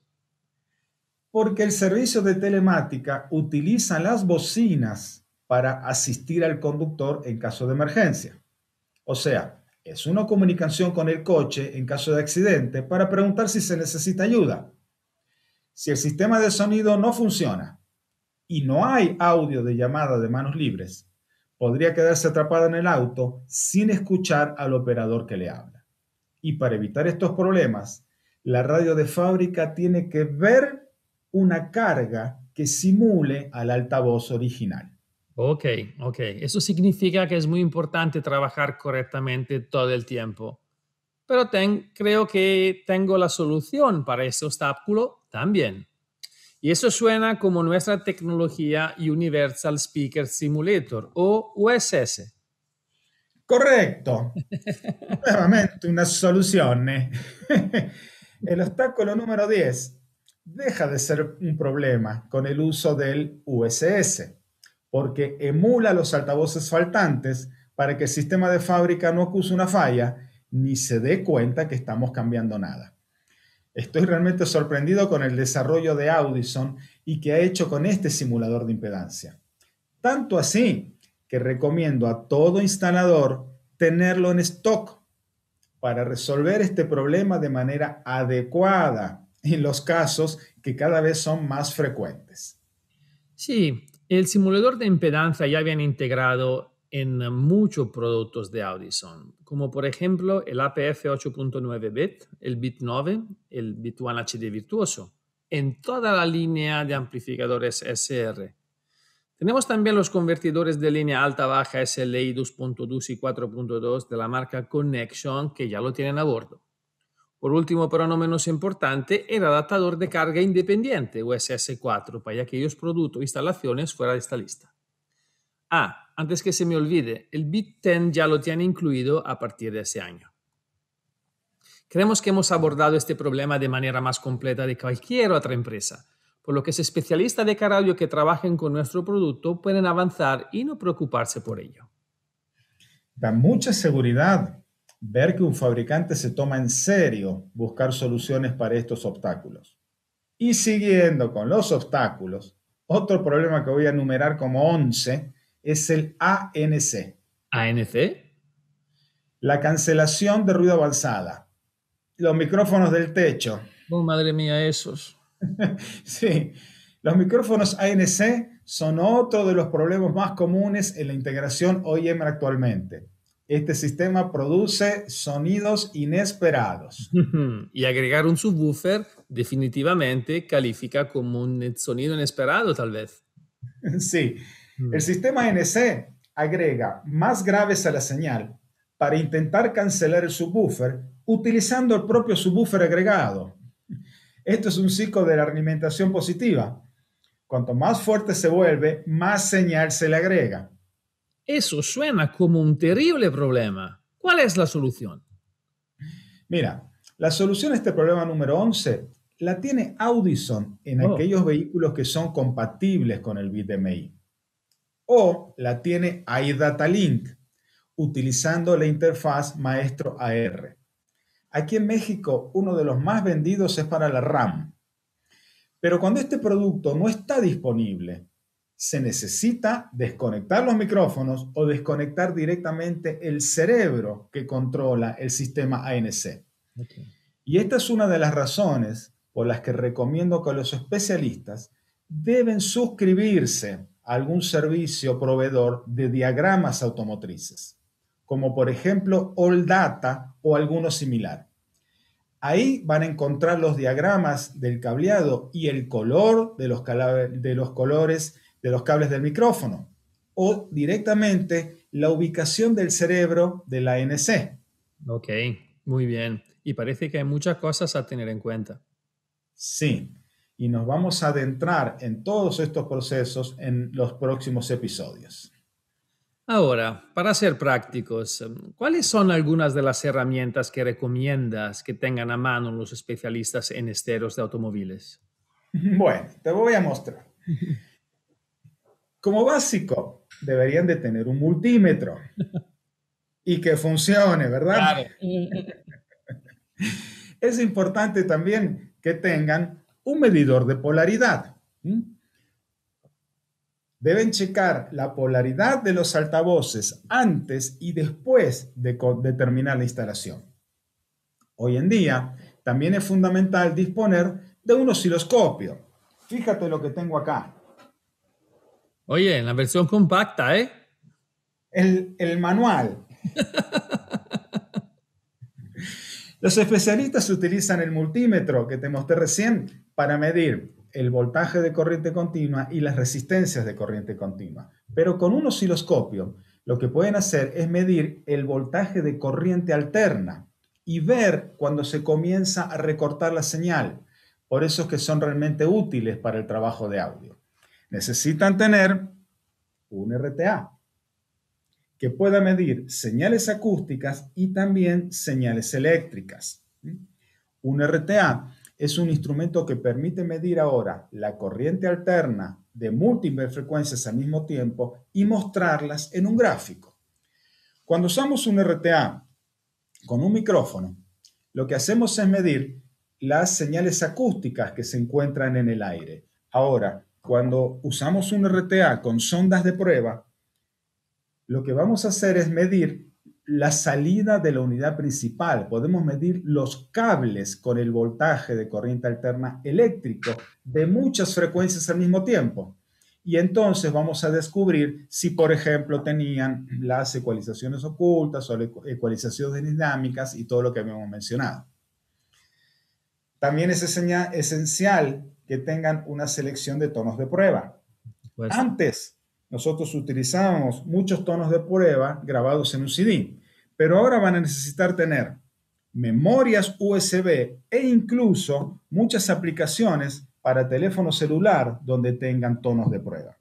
Porque el servicio de telemática utiliza las bocinas para asistir al conductor en caso de emergencia. O sea, es una comunicación con el coche en caso de accidente para preguntar si se necesita ayuda. Si el sistema de sonido no funciona y no hay audio de llamada de manos libres, podría quedarse atrapado en el auto sin escuchar al operador que le habla. Y para evitar estos problemas, la radio de fábrica tiene que ver una carga que simule al altavoz original. Ok, ok. Eso significa que es muy importante trabajar correctamente todo el tiempo. Pero creo que tengo la solución para ese obstáculo también. Y eso suena como nuestra tecnología Universal Speaker Simulator o USS. Correcto. Nuevamente una solución. El obstáculo número 10 deja de ser un problema con el uso del USS, porque emula los altavoces faltantes para que el sistema de fábrica no acuse una falla ni se dé cuenta que estamos cambiando nada. Estoy realmente sorprendido con el desarrollo de Audison y que ha hecho con este simulador de impedancia. Tanto así que recomiendo a todo instalador tenerlo en stock para resolver este problema de manera adecuada en los casos que cada vez son más frecuentes. Sí, el simulador de impedancia ya habían integrado en muchos productos de Audison, como por ejemplo el APF 8.9 bit, el bit 9, el bit 1 HD virtuoso, en toda la línea de amplificadores SR. Tenemos también los convertidores de línea alta-baja SLI 2.2 y 4.2 de la marca Connection que ya lo tienen a bordo. Por último, pero no menos importante, el adaptador de carga independiente USS4 para aquellos productos e instalaciones fuera de esta lista. Ah, antes que se me olvide, el Bit 10 ya lo tiene incluido a partir de ese año. Creemos que hemos abordado este problema de manera más completa de cualquier otra empresa, por lo que los especialistas de caraudio que trabajen con nuestro producto pueden avanzar y no preocuparse por ello. Da mucha seguridad ver que un fabricante se toma en serio buscar soluciones para estos obstáculos. Y siguiendo con los obstáculos, otro problema que voy a enumerar como 11 es el ANC. ¿ANC? La cancelación de ruido avanzada. Los micrófonos del techo. Oh, madre mía, esos. sí, los micrófonos ANC son otro de los problemas más comunes en la integración OEM actualmente. Este sistema produce sonidos inesperados. y agregar un subwoofer definitivamente califica como un sonido inesperado, tal vez. Sí, el sistema NC agrega más graves a la señal para intentar cancelar el subwoofer utilizando el propio subwoofer agregado. Esto es un ciclo de la alimentación positiva. Cuanto más fuerte se vuelve, más señal se le agrega. Eso suena como un terrible problema. ¿Cuál es la solución? Mira, la solución a este problema número 11 la tiene Audison en oh. aquellos vehículos que son compatibles con el BitMI. O la tiene iDatalink, utilizando la interfaz Maestro AR. Aquí en México, uno de los más vendidos es para la RAM. Pero cuando este producto no está disponible se necesita desconectar los micrófonos o desconectar directamente el cerebro que controla el sistema ANC. Y esta es una de las razones por las que recomiendo que los especialistas deben suscribirse a algún servicio proveedor de diagramas automotrices, como por ejemplo All Data o alguno similar. Ahí van a encontrar los diagramas del cableado y el color de los, de los colores de los cables del micrófono o directamente la ubicación del cerebro de la ANC. Ok, muy bien. Y parece que hay muchas cosas a tener en cuenta. Sí, y nos vamos a adentrar en todos estos procesos en los próximos episodios. Ahora, para ser prácticos, ¿cuáles son algunas de las herramientas que recomiendas que tengan a mano los especialistas en esteros de automóviles? Bueno, te voy a mostrar. Como básico, deberían de tener un multímetro y que funcione, ¿verdad? es importante también que tengan un medidor de polaridad. Deben checar la polaridad de los altavoces antes y después de, de terminar la instalación. Hoy en día también es fundamental disponer de un osciloscopio. Fíjate lo que tengo acá. Oye, en la versión compacta, ¿eh? El, el manual. Los especialistas utilizan el multímetro que te mostré recién para medir el voltaje de corriente continua y las resistencias de corriente continua. Pero con un osciloscopio lo que pueden hacer es medir el voltaje de corriente alterna y ver cuando se comienza a recortar la señal. Por eso es que son realmente útiles para el trabajo de audio. Necesitan tener un RTA que pueda medir señales acústicas y también señales eléctricas. Un RTA es un instrumento que permite medir ahora la corriente alterna de múltiples frecuencias al mismo tiempo y mostrarlas en un gráfico. Cuando usamos un RTA con un micrófono, lo que hacemos es medir las señales acústicas que se encuentran en el aire. Ahora, cuando usamos un RTA con sondas de prueba, lo que vamos a hacer es medir la salida de la unidad principal. Podemos medir los cables con el voltaje de corriente alterna eléctrico de muchas frecuencias al mismo tiempo. Y entonces vamos a descubrir si, por ejemplo, tenían las ecualizaciones ocultas o ecualizaciones dinámicas y todo lo que habíamos mencionado. También es esencial que tengan una selección de tonos de prueba. Pues Antes nosotros utilizábamos muchos tonos de prueba grabados en un CD, pero ahora van a necesitar tener memorias USB e incluso muchas aplicaciones para teléfono celular donde tengan tonos de prueba.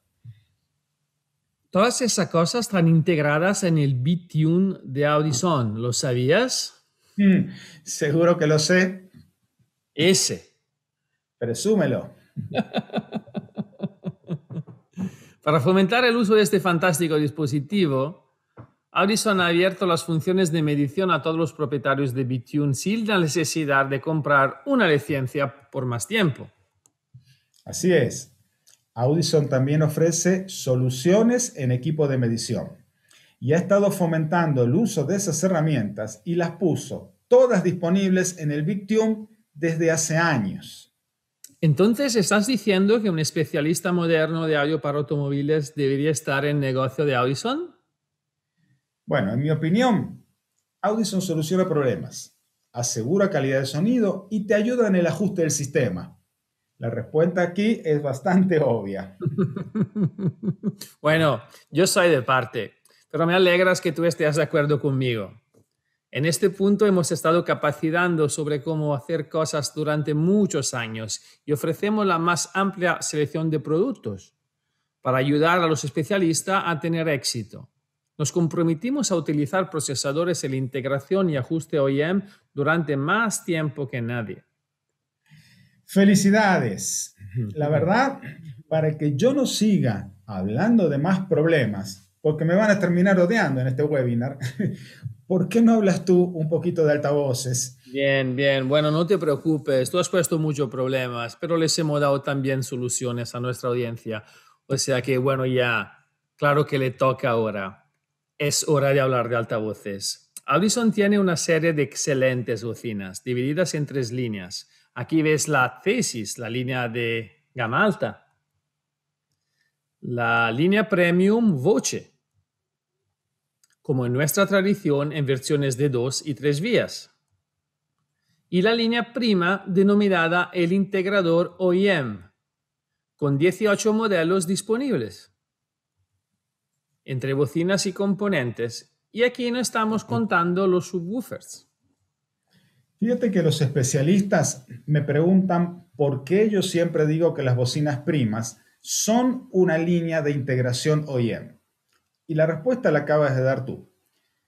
Todas esas cosas están integradas en el BitTune de Audison, ¿lo sabías? Mm, seguro que lo sé. Ese. Presúmelo. Para fomentar el uso de este fantástico dispositivo, Audison ha abierto las funciones de medición a todos los propietarios de BitTune sin la necesidad de comprar una licencia por más tiempo. Así es. Audison también ofrece soluciones en equipo de medición y ha estado fomentando el uso de esas herramientas y las puso todas disponibles en el BitTune desde hace años. Entonces, ¿estás diciendo que un especialista moderno de audio para automóviles debería estar en negocio de Audison? Bueno, en mi opinión, Audison soluciona problemas, asegura calidad de sonido y te ayuda en el ajuste del sistema. La respuesta aquí es bastante obvia. bueno, yo soy de parte, pero me alegras que tú estés de acuerdo conmigo. En este punto hemos estado capacitando sobre cómo hacer cosas durante muchos años y ofrecemos la más amplia selección de productos para ayudar a los especialistas a tener éxito. Nos comprometimos a utilizar procesadores de integración y ajuste OEM durante más tiempo que nadie. Felicidades. La verdad, para que yo no siga hablando de más problemas, porque me van a terminar odiando en este webinar, ¿por qué no hablas tú un poquito de altavoces? Bien, bien. Bueno, no te preocupes. Tú has puesto muchos problemas, pero les hemos dado también soluciones a nuestra audiencia. O sea que, bueno, ya, claro que le toca ahora. Es hora de hablar de altavoces. Audison tiene una serie de excelentes bocinas, divididas en tres líneas. Aquí ves la Thesis, la línea de gama alta. La línea Premium Voce, como en nuestra tradición en versiones de dos y tres vías. Y la línea prima denominada el integrador OEM, con 18 modelos disponibles. Entre bocinas y componentes Y aquí no estamos contando los subwoofers. Fíjate que los especialistas me preguntan por qué yo siempre digo que las bocinas primas son una línea de integración OEM. Y la respuesta la acabas de dar tú.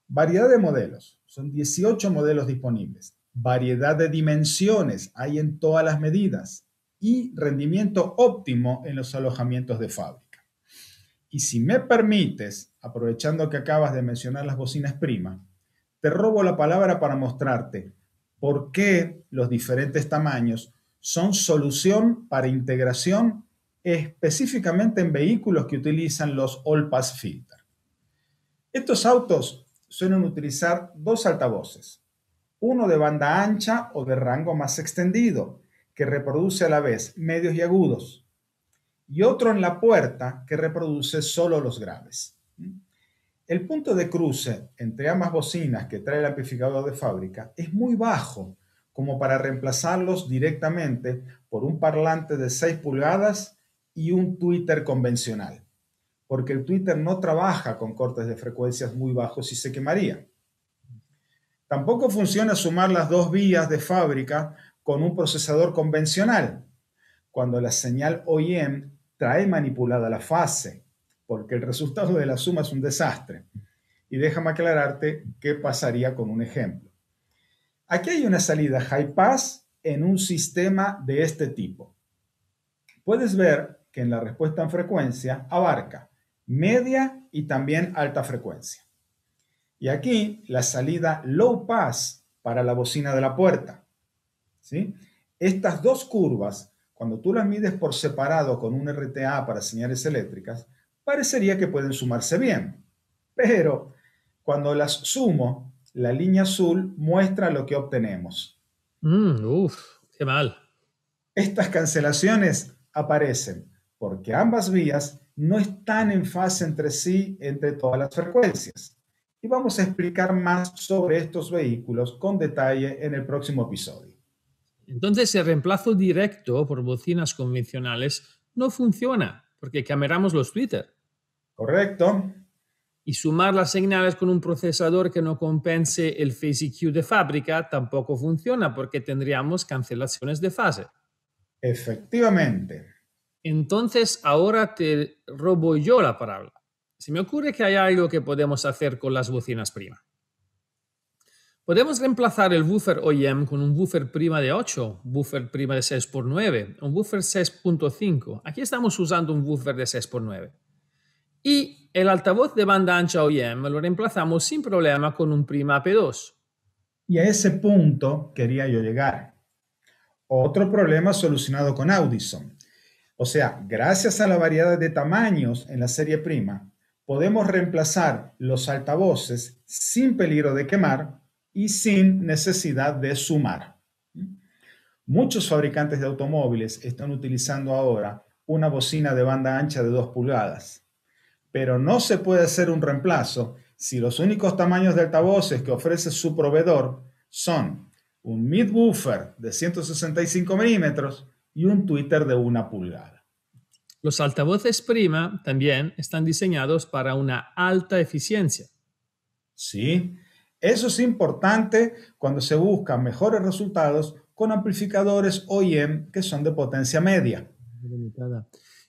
Variedad de modelos. Son 18 modelos disponibles. Variedad de dimensiones. Hay en todas las medidas. Y rendimiento óptimo en los alojamientos de fábrica. Y si me permites, aprovechando que acabas de mencionar las bocinas prima, te robo la palabra para mostrarte por qué los diferentes tamaños son solución para integración específicamente en vehículos que utilizan los All Pass Filter. Estos autos suelen utilizar dos altavoces, uno de banda ancha o de rango más extendido, que reproduce a la vez medios y agudos, y otro en la puerta que reproduce solo los graves. El punto de cruce entre ambas bocinas que trae el amplificador de fábrica es muy bajo como para reemplazarlos directamente por un parlante de 6 pulgadas y un tweeter convencional, porque el tweeter no trabaja con cortes de frecuencias muy bajos y se quemaría. Tampoco funciona sumar las dos vías de fábrica con un procesador convencional, cuando la señal OEM trae manipulada la fase, porque el resultado de la suma es un desastre. Y déjame aclararte qué pasaría con un ejemplo. Aquí hay una salida high pass en un sistema de este tipo. Puedes ver que en la respuesta en frecuencia abarca media y también alta frecuencia. Y aquí la salida low pass para la bocina de la puerta. ¿sí? Estas dos curvas cuando tú las mides por separado con un RTA para señales eléctricas, parecería que pueden sumarse bien. Pero cuando las sumo, la línea azul muestra lo que obtenemos. Mm, uf, qué mal. Estas cancelaciones aparecen porque ambas vías no están en fase entre sí entre todas las frecuencias. Y vamos a explicar más sobre estos vehículos con detalle en el próximo episodio. Entonces el reemplazo directo por bocinas convencionales no funciona porque cameramos los Twitter. Correcto. Y sumar las señales con un procesador que no compense el phase de fábrica tampoco funciona porque tendríamos cancelaciones de fase. Efectivamente. Entonces ahora te robo yo la palabra. Se me ocurre que hay algo que podemos hacer con las bocinas prima. Podemos reemplazar el buffer OEM con un buffer prima de 8, buffer prima de 6x9, un buffer 6.5. Aquí estamos usando un buffer de 6x9. Y el altavoz de banda ancha OEM lo reemplazamos sin problema con un prima P2. Y a ese punto quería yo llegar. Otro problema solucionado con Audison. O sea, gracias a la variedad de tamaños en la serie prima, podemos reemplazar los altavoces sin peligro de quemar y sin necesidad de sumar. Muchos fabricantes de automóviles están utilizando ahora una bocina de banda ancha de 2 pulgadas, pero no se puede hacer un reemplazo si los únicos tamaños de altavoces que ofrece su proveedor son un mid-woofer de 165 milímetros y un tweeter de 1 pulgada. Los altavoces prima también están diseñados para una alta eficiencia. Sí, eso es importante cuando se buscan mejores resultados con amplificadores OEM que son de potencia media.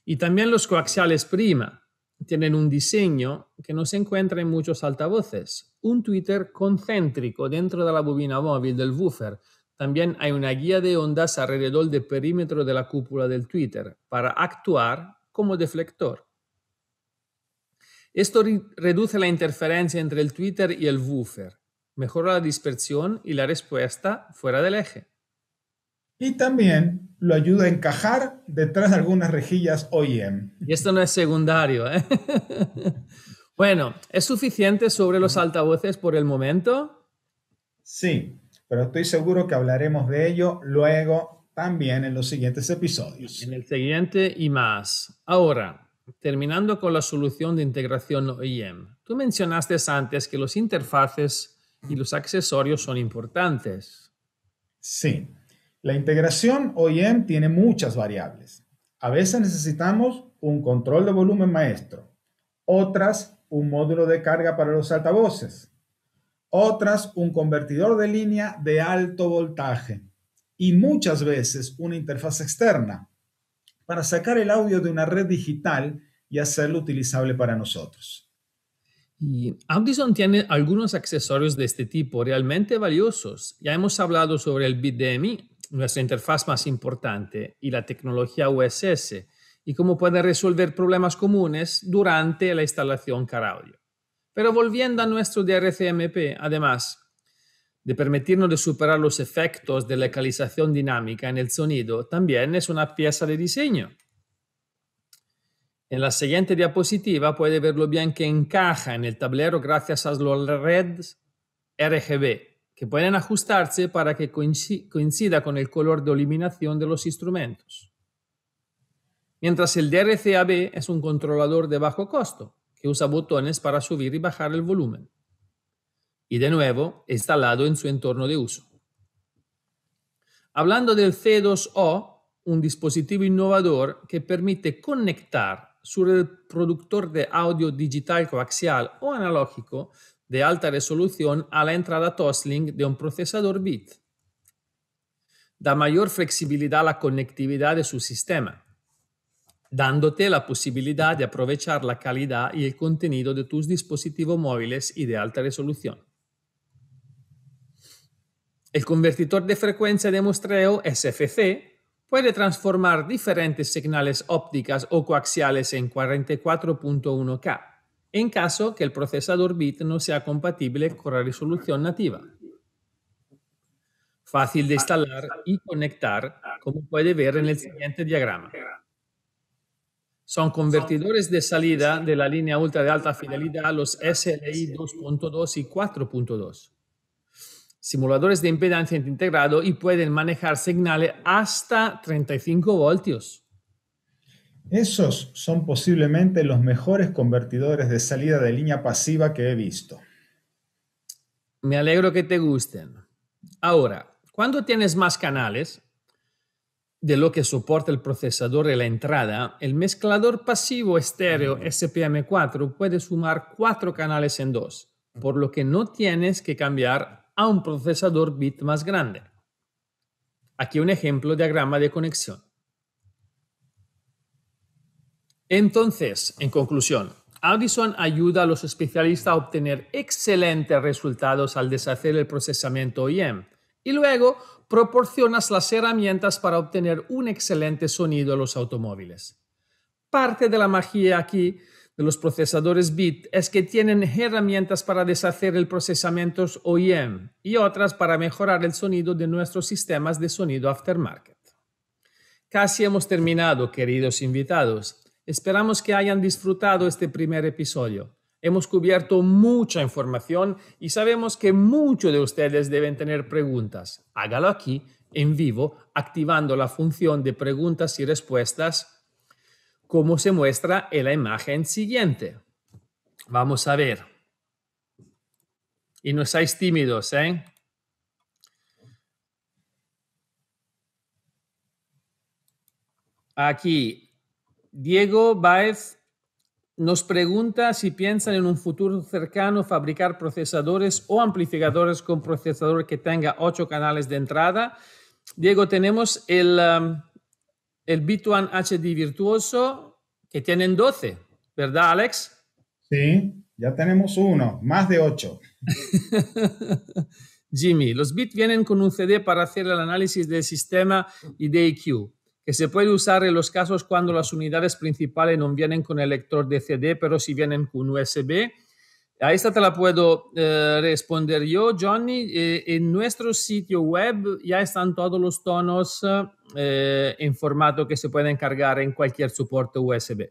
Y también los coaxiales prima tienen un diseño que no se encuentra en muchos altavoces. Un tweeter concéntrico dentro de la bobina móvil del woofer. También hay una guía de ondas alrededor del perímetro de la cúpula del tweeter para actuar como deflector. Esto reduce la interferencia entre el tweeter y el woofer mejora la dispersión y la respuesta fuera del eje. Y también lo ayuda a encajar detrás de algunas rejillas OEM. Y esto no es secundario. ¿eh? bueno, ¿es suficiente sobre los altavoces por el momento? Sí, pero estoy seguro que hablaremos de ello luego también en los siguientes episodios. En el siguiente y más. Ahora, terminando con la solución de integración OEM. Tú mencionaste antes que los interfaces y los accesorios son importantes. Sí, la integración OEM tiene muchas variables. A veces necesitamos un control de volumen maestro, otras un módulo de carga para los altavoces. Otras, un convertidor de línea de alto voltaje. Y muchas veces una interfaz externa para sacar el audio de una red digital y hacerlo utilizable para nosotros. Y Audison tiene algunos accesorios de este tipo realmente valiosos. Ya hemos hablado sobre el BitDMI, nuestra interfaz más importante, y la tecnología USS, y cómo puede resolver problemas comunes durante la instalación Car Audio. Pero volviendo a nuestro DRCMP, además de permitirnos superar los efectos de la ecualización dinámica en el sonido, también es una pieza de diseño. En la siguiente diapositiva puede verlo bien que encaja en el tablero gracias a los LEDs RGB, que pueden ajustarse para que coincida con el color de iluminación de los instrumentos. Mientras el DRCAB es un controlador de bajo costo, que usa botones para subir y bajar el volumen. Y de nuevo, instalado en su entorno de uso. Hablando del C2O, un dispositivo innovador que permite conectar su reproductor de audio digital coaxial o analógico de alta resolución a la entrada Toslink de un procesador bit. Da mayor flexibilidad a la conectividad de su sistema, dándote la posibilidad de aprovechar la calidad y el contenido de tus dispositivos móviles y de alta resolución. El convertidor de frecuencia de muestreo SFC puede transformar diferentes señales ópticas o coaxiales en 44.1K, en caso que el procesador bit no sea compatible con la resolución nativa. Fácil de instalar y conectar, como puede ver en el siguiente diagrama. Son convertidores de salida de la línea ultra de alta fidelidad, los SLI 2.2 y 4.2 simuladores de impedancia integrado y pueden manejar señales hasta 35 voltios. Esos son posiblemente los mejores convertidores de salida de línea pasiva que he visto. Me alegro que te gusten. Ahora, cuando tienes más canales de lo que soporta el procesador de la entrada, el mezclador pasivo estéreo SPM4 puede sumar cuatro canales en dos, por lo que no tienes que cambiar a un procesador bit más grande. Aquí un ejemplo diagrama de conexión. Entonces, en conclusión, Audison ayuda a los especialistas a obtener excelentes resultados al deshacer el procesamiento OEM y luego proporcionas las herramientas para obtener un excelente sonido en los automóviles. Parte de la magia aquí de los procesadores BIT es que tienen herramientas para deshacer el procesamiento OEM y otras para mejorar el sonido de nuestros sistemas de sonido aftermarket. Casi hemos terminado, queridos invitados. Esperamos que hayan disfrutado este primer episodio. Hemos cubierto mucha información y sabemos que muchos de ustedes deben tener preguntas. Hágalo aquí, en vivo, activando la función de preguntas y respuestas como se muestra en la imagen siguiente. Vamos a ver. Y no estáis tímidos, ¿eh? Aquí, Diego Baez nos pregunta si piensan en un futuro cercano fabricar procesadores o amplificadores con procesador que tenga ocho canales de entrada. Diego, tenemos el... Um, el Bituan HD virtuoso que tienen 12, ¿verdad, Alex? Sí, ya tenemos uno, más de 8. Jimmy, los bits vienen con un CD para hacer el análisis del sistema y de EQ, que se puede usar en los casos cuando las unidades principales no vienen con el lector de CD, pero si vienen con USB a esta te la puedo eh, responder yo, Johnny. Eh, en nuestro sitio web ya están todos los tonos eh, en formato que se pueden cargar en cualquier soporte USB.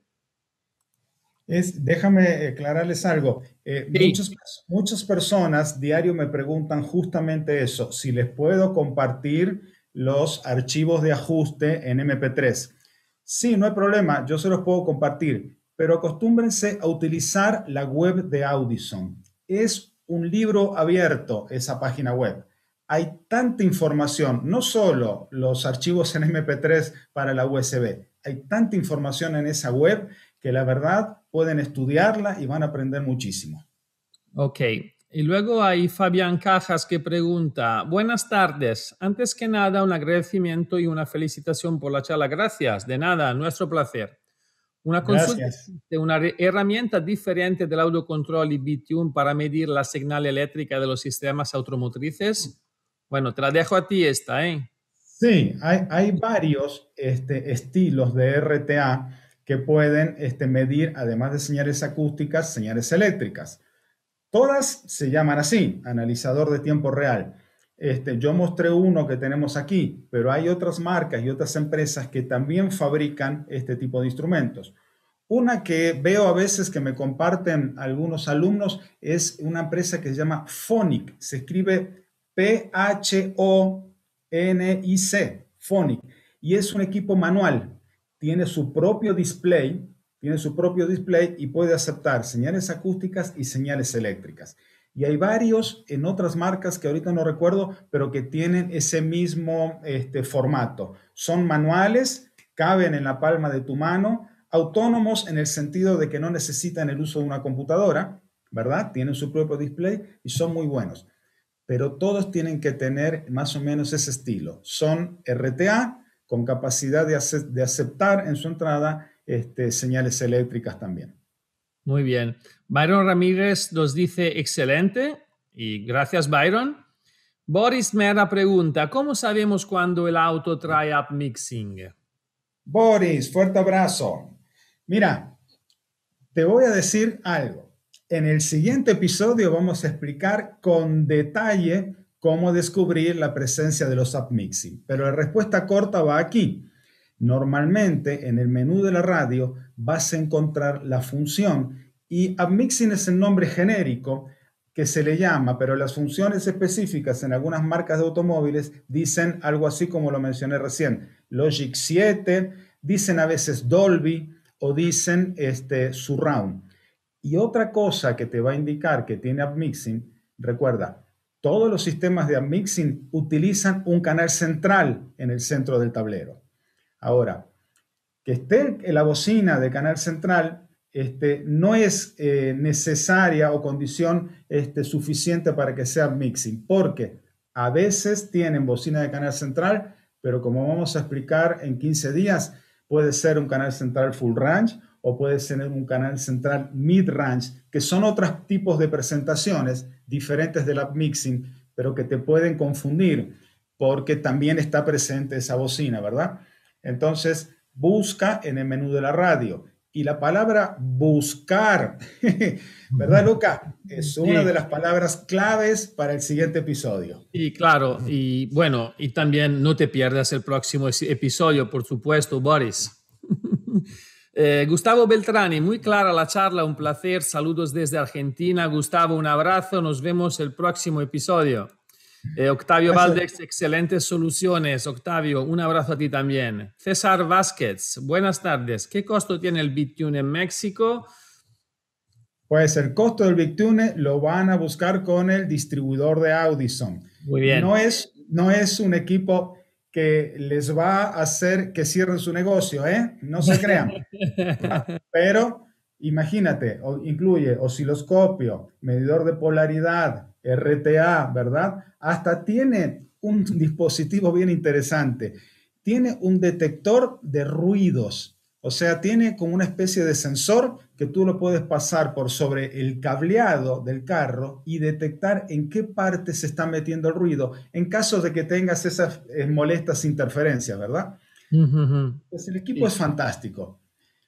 Es, déjame aclararles algo. muchas, muchas personas diario me preguntan justamente eso, si les puedo compartir los archivos de ajuste en MP3. Sí, no hay problema, yo se los puedo compartir pero acostúmbrense a utilizar la web de Audison. Es un libro abierto esa página web. Hay tanta información, no solo los archivos en MP3 para la USB, hay tanta información en esa web que la verdad pueden estudiarla y van a aprender muchísimo. Ok. Y luego hay Fabián Cajas que pregunta, buenas tardes. Antes que nada, un agradecimiento y una felicitación por la charla. Gracias. De nada, nuestro placer. Una consulta de una herramienta diferente del autocontrol y Bitune para medir la señal eléctrica de los sistemas automotrices. Bueno, te la dejo a ti esta, ¿eh? Sí, hay, varios este, estilos de RTA que pueden este, medir, además de señales acústicas, señales eléctricas. Todas se llaman así, analizador de tiempo real. Este, yo mostré uno que tenemos aquí, pero hay otras marcas y otras empresas que también fabrican este tipo de instrumentos. Una que veo a veces que me comparten algunos alumnos es una empresa que se llama Phonic. Se escribe P-H-O-N-I-C, Phonic. Y es un equipo manual. Tiene su propio display, tiene su propio display y puede aceptar señales acústicas y señales eléctricas. Y hay varios en otras marcas que ahorita no recuerdo, pero que tienen ese mismo este, formato. Son manuales, caben en la palma de tu mano, autónomos en el sentido de que no necesitan el uso de una computadora, ¿verdad? Tienen su propio display y son muy buenos. Pero todos tienen que tener más o menos ese estilo. Son RTA con capacidad de, aceptar en su entrada este, señales eléctricas también. Muy bien. Byron Ramírez nos dice excelente y gracias Byron. Boris Mera pregunta, ¿cómo sabemos cuando el auto trae up mixing? Boris, fuerte abrazo. Mira, te voy a decir algo. En el siguiente episodio vamos a explicar con detalle cómo descubrir la presencia de los up mixing, pero la respuesta corta va aquí. Normalmente en el menú de la radio vas a encontrar la función y upmixing es el nombre genérico que se le llama, pero las funciones específicas en algunas marcas de automóviles dicen algo así como lo mencioné recién, Logic 7, dicen a veces Dolby o dicen este, Surround. Y otra cosa que te va a indicar que tiene upmixing, recuerda, todos los sistemas de upmixing utilizan un canal central en el centro del tablero. Ahora, que esté en la bocina de canal central este, no es eh, necesaria o condición este, suficiente para que sea mixing, porque a veces tienen bocina de canal central, pero como vamos a explicar en 15 días, puede ser un canal central full range o puede ser un canal central mid range, que son otros tipos de presentaciones diferentes del mixing, pero que te pueden confundir porque también está presente esa bocina, ¿verdad? Entonces, busca en el menú de la radio. Y la palabra buscar, ¿verdad, Luca? Es una de las palabras claves para el siguiente episodio. Y claro, y bueno, y también no te pierdas el próximo episodio, por supuesto, Boris. Eh, Gustavo Beltrani, muy clara la charla, un placer. Saludos desde Argentina. Gustavo, un abrazo. Nos vemos el próximo episodio. Eh, Octavio Valdex, excelentes soluciones. Octavio, un abrazo a ti también. César Vázquez, buenas tardes. ¿Qué costo tiene el BitTune en México? Pues el costo del BitTune lo van a buscar con el distribuidor de Audison. Muy bien. No es, no es un equipo que les va a hacer que cierren su negocio, ¿eh? No se crean. Pero imagínate, incluye osciloscopio, medidor de polaridad, RTA, ¿verdad? Hasta tiene un dispositivo bien interesante. Tiene un detector de ruidos. O sea, tiene como una especie de sensor que tú lo puedes pasar por sobre el cableado del carro y detectar en qué parte se está metiendo el ruido en caso de que tengas esas eh, molestas interferencias, ¿verdad? Pues el equipo es fantástico.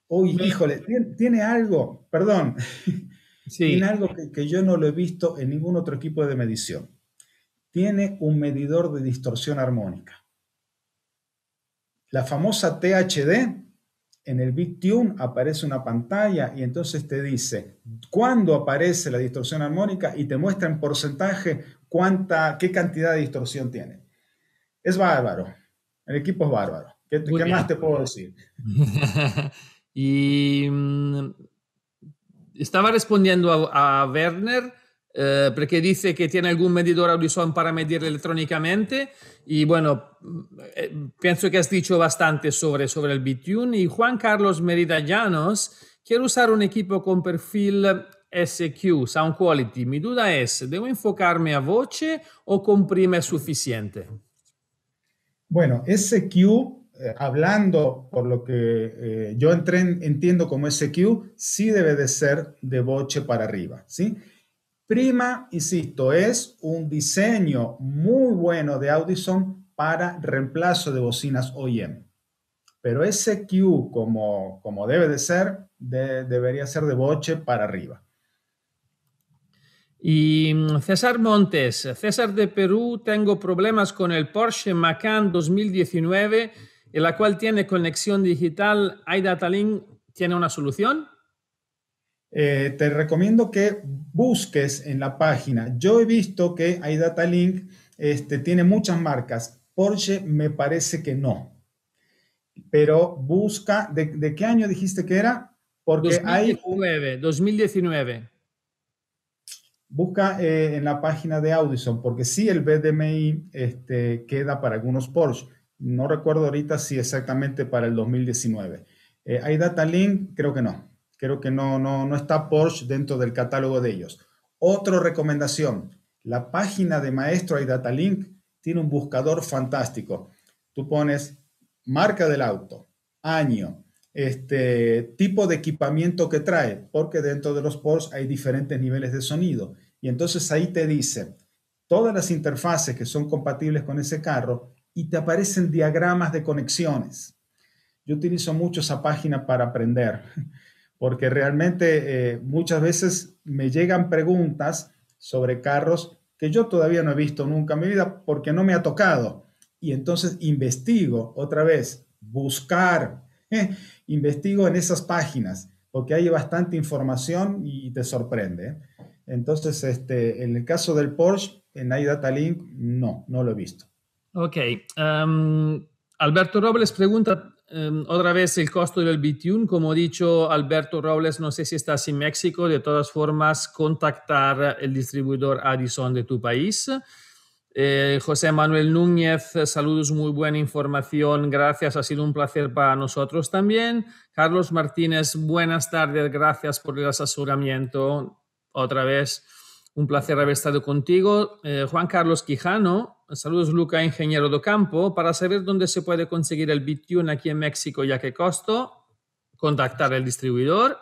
Uy, híjole, tiene algo, perdón, tiene algo que, yo no lo he visto en ningún otro equipo de medición. Tiene un medidor de distorsión armónica. La famosa THD, en el BitTune aparece una pantalla y entonces te dice cuándo aparece la distorsión armónica y te muestra en porcentaje cuánta, qué cantidad de distorsión tiene. Es bárbaro. El equipo es bárbaro. ¿Qué, más te puedo decir? y mm, estaba respondiendo a, Werner eh, porque dice que tiene algún medidor audición para medir electrónicamente y bueno, eh, pienso que has dicho bastante sobre, sobre el BitTune y Juan Carlos Merida Llanos quiero usar un equipo con perfil SQ, Sound Quality. Mi duda es, ¿debo enfocarme a voce o comprime suficiente? Bueno, SQ, eh, hablando por lo que eh, yo entré, entiendo como SQ, sí debe de ser de voce para arriba, ¿sí? Prima, insisto, es un diseño muy bueno de Audison para reemplazo de bocinas OEM. Pero SQ, como, como debe de ser, debería ser de boche para arriba. Y mm, César Montes, César de Perú, tengo problemas con el Porsche Macan 2019, en la cual tiene conexión digital. ¿iDatalink tiene una solución? Eh, te recomiendo que busques en la página. Yo he visto que iDatalink este, tiene muchas marcas. Porsche me parece que no. Pero busca, ¿de, qué año dijiste que era? Porque 2019, hay... 2019. Busca eh, en la página de Audison, porque sí el BDMI este, queda para algunos Porsche. No recuerdo ahorita si exactamente para el 2019. Eh, ¿Hay data link? Creo que no. Creo que no, no, no está Porsche dentro del catálogo de ellos. Otra recomendación, la página de Maestro Link tiene un buscador fantástico. Tú pones marca del auto, año, este tipo de equipamiento que trae, porque dentro de los ports hay diferentes niveles de sonido. Y entonces ahí te dice todas las interfaces que son compatibles con ese carro y te aparecen diagramas de conexiones. Yo utilizo mucho esa página para aprender, porque realmente eh, muchas veces me llegan preguntas sobre carros que yo todavía no he visto nunca en mi vida porque no me ha tocado. Y entonces investigo otra vez, buscar investigo en esas páginas porque hay bastante información y te sorprende. Entonces, este, en el caso del Porsche, en iDatalink, no, no lo he visto. Ok. Um, Alberto Robles pregunta um, otra vez el costo del Bitune. Como he dicho, Alberto Robles, no sé si estás en México, de todas formas, contactar el distribuidor Addison de tu país. Eh, José Manuel Núñez, saludos, muy buena información, gracias, ha sido un placer para nosotros también. Carlos Martínez, buenas tardes, gracias por el asesoramiento. Otra vez, un placer haber estado contigo. Eh, Juan Carlos Quijano, saludos Luca, ingeniero de campo. Para saber dónde se puede conseguir el Bitune aquí en México y a qué costo, contactar al distribuidor.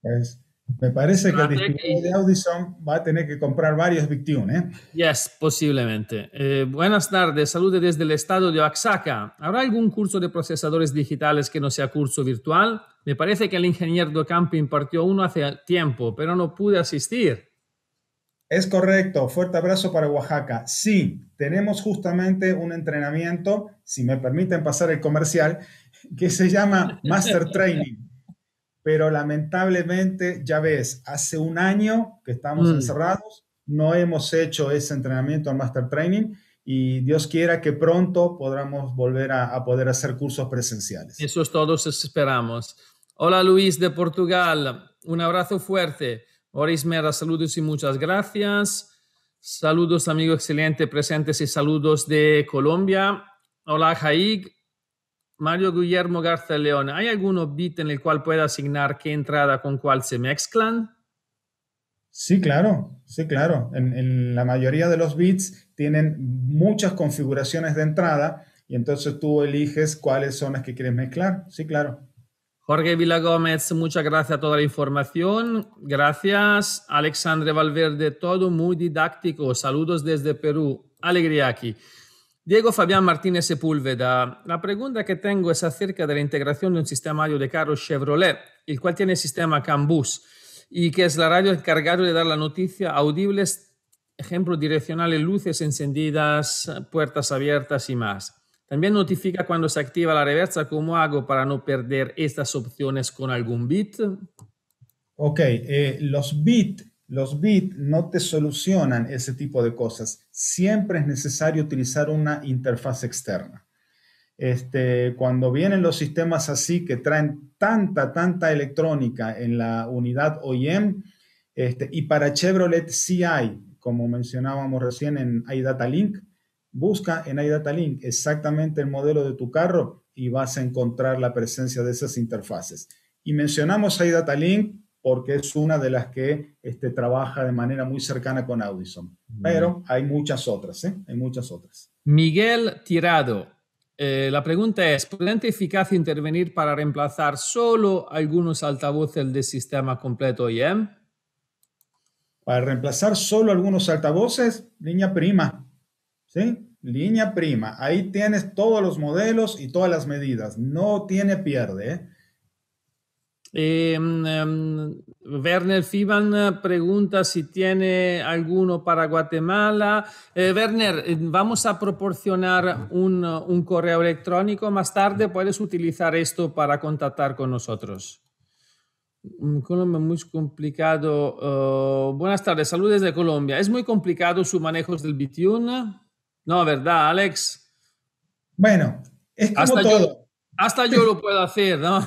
Pues me parece que el distribuidor de Audison va a tener que comprar varios Victune, ¿eh? Yes, posiblemente. Eh, buenas tardes, saludos desde el estado de Oaxaca. ¿Habrá algún curso de procesadores digitales que no sea curso virtual? Me parece que el ingeniero de campo impartió uno hace tiempo, pero no pude asistir. Es correcto, fuerte abrazo para Oaxaca. Sí, tenemos justamente un entrenamiento, si me permiten pasar el comercial, que se llama Master Training pero lamentablemente, ya ves, hace un año que estamos mm. encerrados, no hemos hecho ese entrenamiento al Master Training y Dios quiera que pronto podamos volver a, poder hacer cursos presenciales. Eso es todos esperamos. Hola Luis de Portugal, un abrazo fuerte. Boris Mera, saludos y muchas gracias. Saludos, amigo excelente, presentes y saludos de Colombia. Hola, Jaig. Mario Guillermo Garza León, ¿hay algún bit en el cual pueda asignar qué entrada con cuál se mezclan? Sí, claro, sí, claro. En, la mayoría de los bits tienen muchas configuraciones de entrada y entonces tú eliges cuáles son las que quieres mezclar. Sí, claro. Jorge Vila Gómez, muchas gracias a toda la información. Gracias. Alexandre Valverde, todo muy didáctico. Saludos desde Perú. Alegría aquí. Diego Fabián Martínez Sepúlveda, la pregunta que tengo es acerca de la integración de un sistema audio de carro Chevrolet, el cual tiene el sistema CAN-BUS y que es la radio encargado de dar la noticia audibles, ejemplo direccionales, luces encendidas, puertas abiertas y más. También notifica cuando se activa la reversa. ¿Cómo hago para no perder estas opciones con algún bit? Ok, eh, los bits los bits no te solucionan ese tipo de cosas. Siempre es necesario utilizar una interfaz externa. Este, cuando vienen los sistemas así que traen tanta, tanta electrónica en la unidad OEM, este, y para Chevrolet sí hay, como mencionábamos recién en iDatalink, busca en iDatalink exactamente el modelo de tu carro y vas a encontrar la presencia de esas interfaces. Y mencionamos ahí Datalink porque es una de las que este, trabaja de manera muy cercana con Audison. Pero hay muchas otras, ¿eh? Hay muchas otras. Miguel Tirado. Eh, la pregunta es, ¿puede eficaz intervenir para reemplazar solo algunos altavoces del sistema completo IEM? Para reemplazar solo algunos altavoces, línea prima. ¿Sí? Línea prima. Ahí tienes todos los modelos y todas las medidas. No tiene pierde. ¿eh? Em, em, Werner Fiban pregunta si tiene alguno para Guatemala. Eh, Werner, eh, vamos a proporcionar un, un, correo electrónico más tarde. Puedes utilizar esto para contactar con nosotros. Mm, Colombia muy complicado. Oh, buenas tardes, saludos desde Colombia. ¿Es muy complicado su manejo del Bitune? No, ¿verdad, Alex? Bueno, es como hasta todo. Yo, hasta yo lo puedo hacer, ¿no?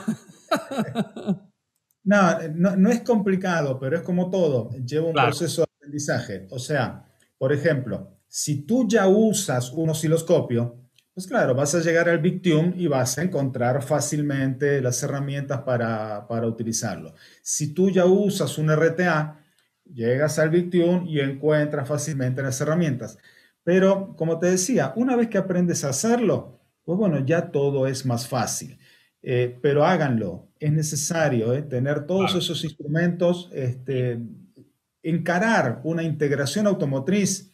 No, no, es complicado, pero es como todo, lleva un proceso de aprendizaje. O sea, por ejemplo, si tú ya usas un osciloscopio, pues claro, vas a llegar al Bictune y vas a encontrar fácilmente las herramientas para, para utilizarlo. Si tú ya usas un RTA, llegas al Bictune y encuentras fácilmente las herramientas. Pero, como te decía, una vez que aprendes a hacerlo, pues bueno, ya todo es más fácil. Eh, pero háganlo, es necesario eh, tener todos esos instrumentos, este, encarar una integración automotriz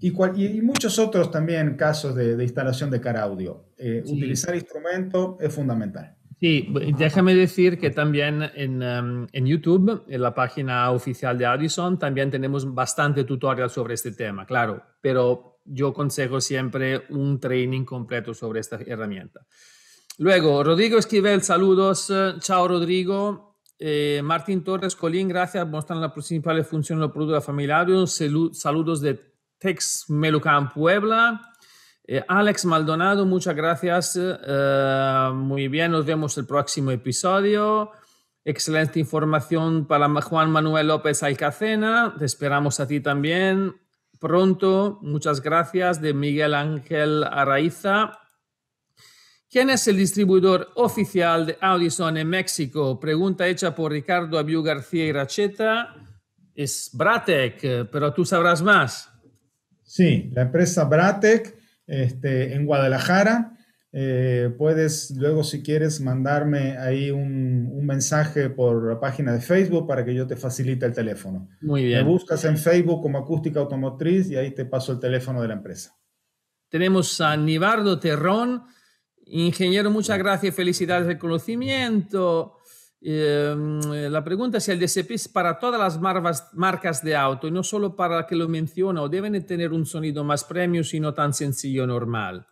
y, y, muchos otros también casos de, instalación de car audio. Eh, utilizar instrumento es fundamental. Sí, déjame decir que también en, um, en, YouTube, en la página oficial de Audison, también tenemos bastante tutorial sobre este tema, claro, pero yo aconsejo siempre un training completo sobre esta herramienta. Luego, Rodrigo Esquivel, saludos. Chao, Rodrigo. Eh, Martín Torres Colín, gracias. Muestran la principal función del producto de la familia Saludos de Tex Melucan, Puebla. Eh, Alex Maldonado, muchas gracias. Eh, muy bien, nos vemos el próximo episodio. Excelente información para Juan Manuel López Alcacena. Te esperamos a ti también pronto. Muchas gracias de Miguel Ángel Araiza. ¿Quién es el distribuidor oficial de Audison en México? Pregunta hecha por Ricardo Abiu García y Racheta. Es Bratec, pero tú sabrás más. Sí, la empresa Bratec este, en Guadalajara. Eh, puedes luego, si quieres, mandarme ahí un, un, mensaje por la página de Facebook para que yo te facilite el teléfono. Muy bien. Me buscas en Facebook como Acústica Automotriz y ahí te paso el teléfono de la empresa. Tenemos a Nibardo Terrón Ingeniero, muchas gracias y felicidades del conocimiento. Em, la pregunta es si el DCP es para todas las marcas de auto y no solo para la que lo menciona o deben tener un sonido más premium sino tan sencillo normal.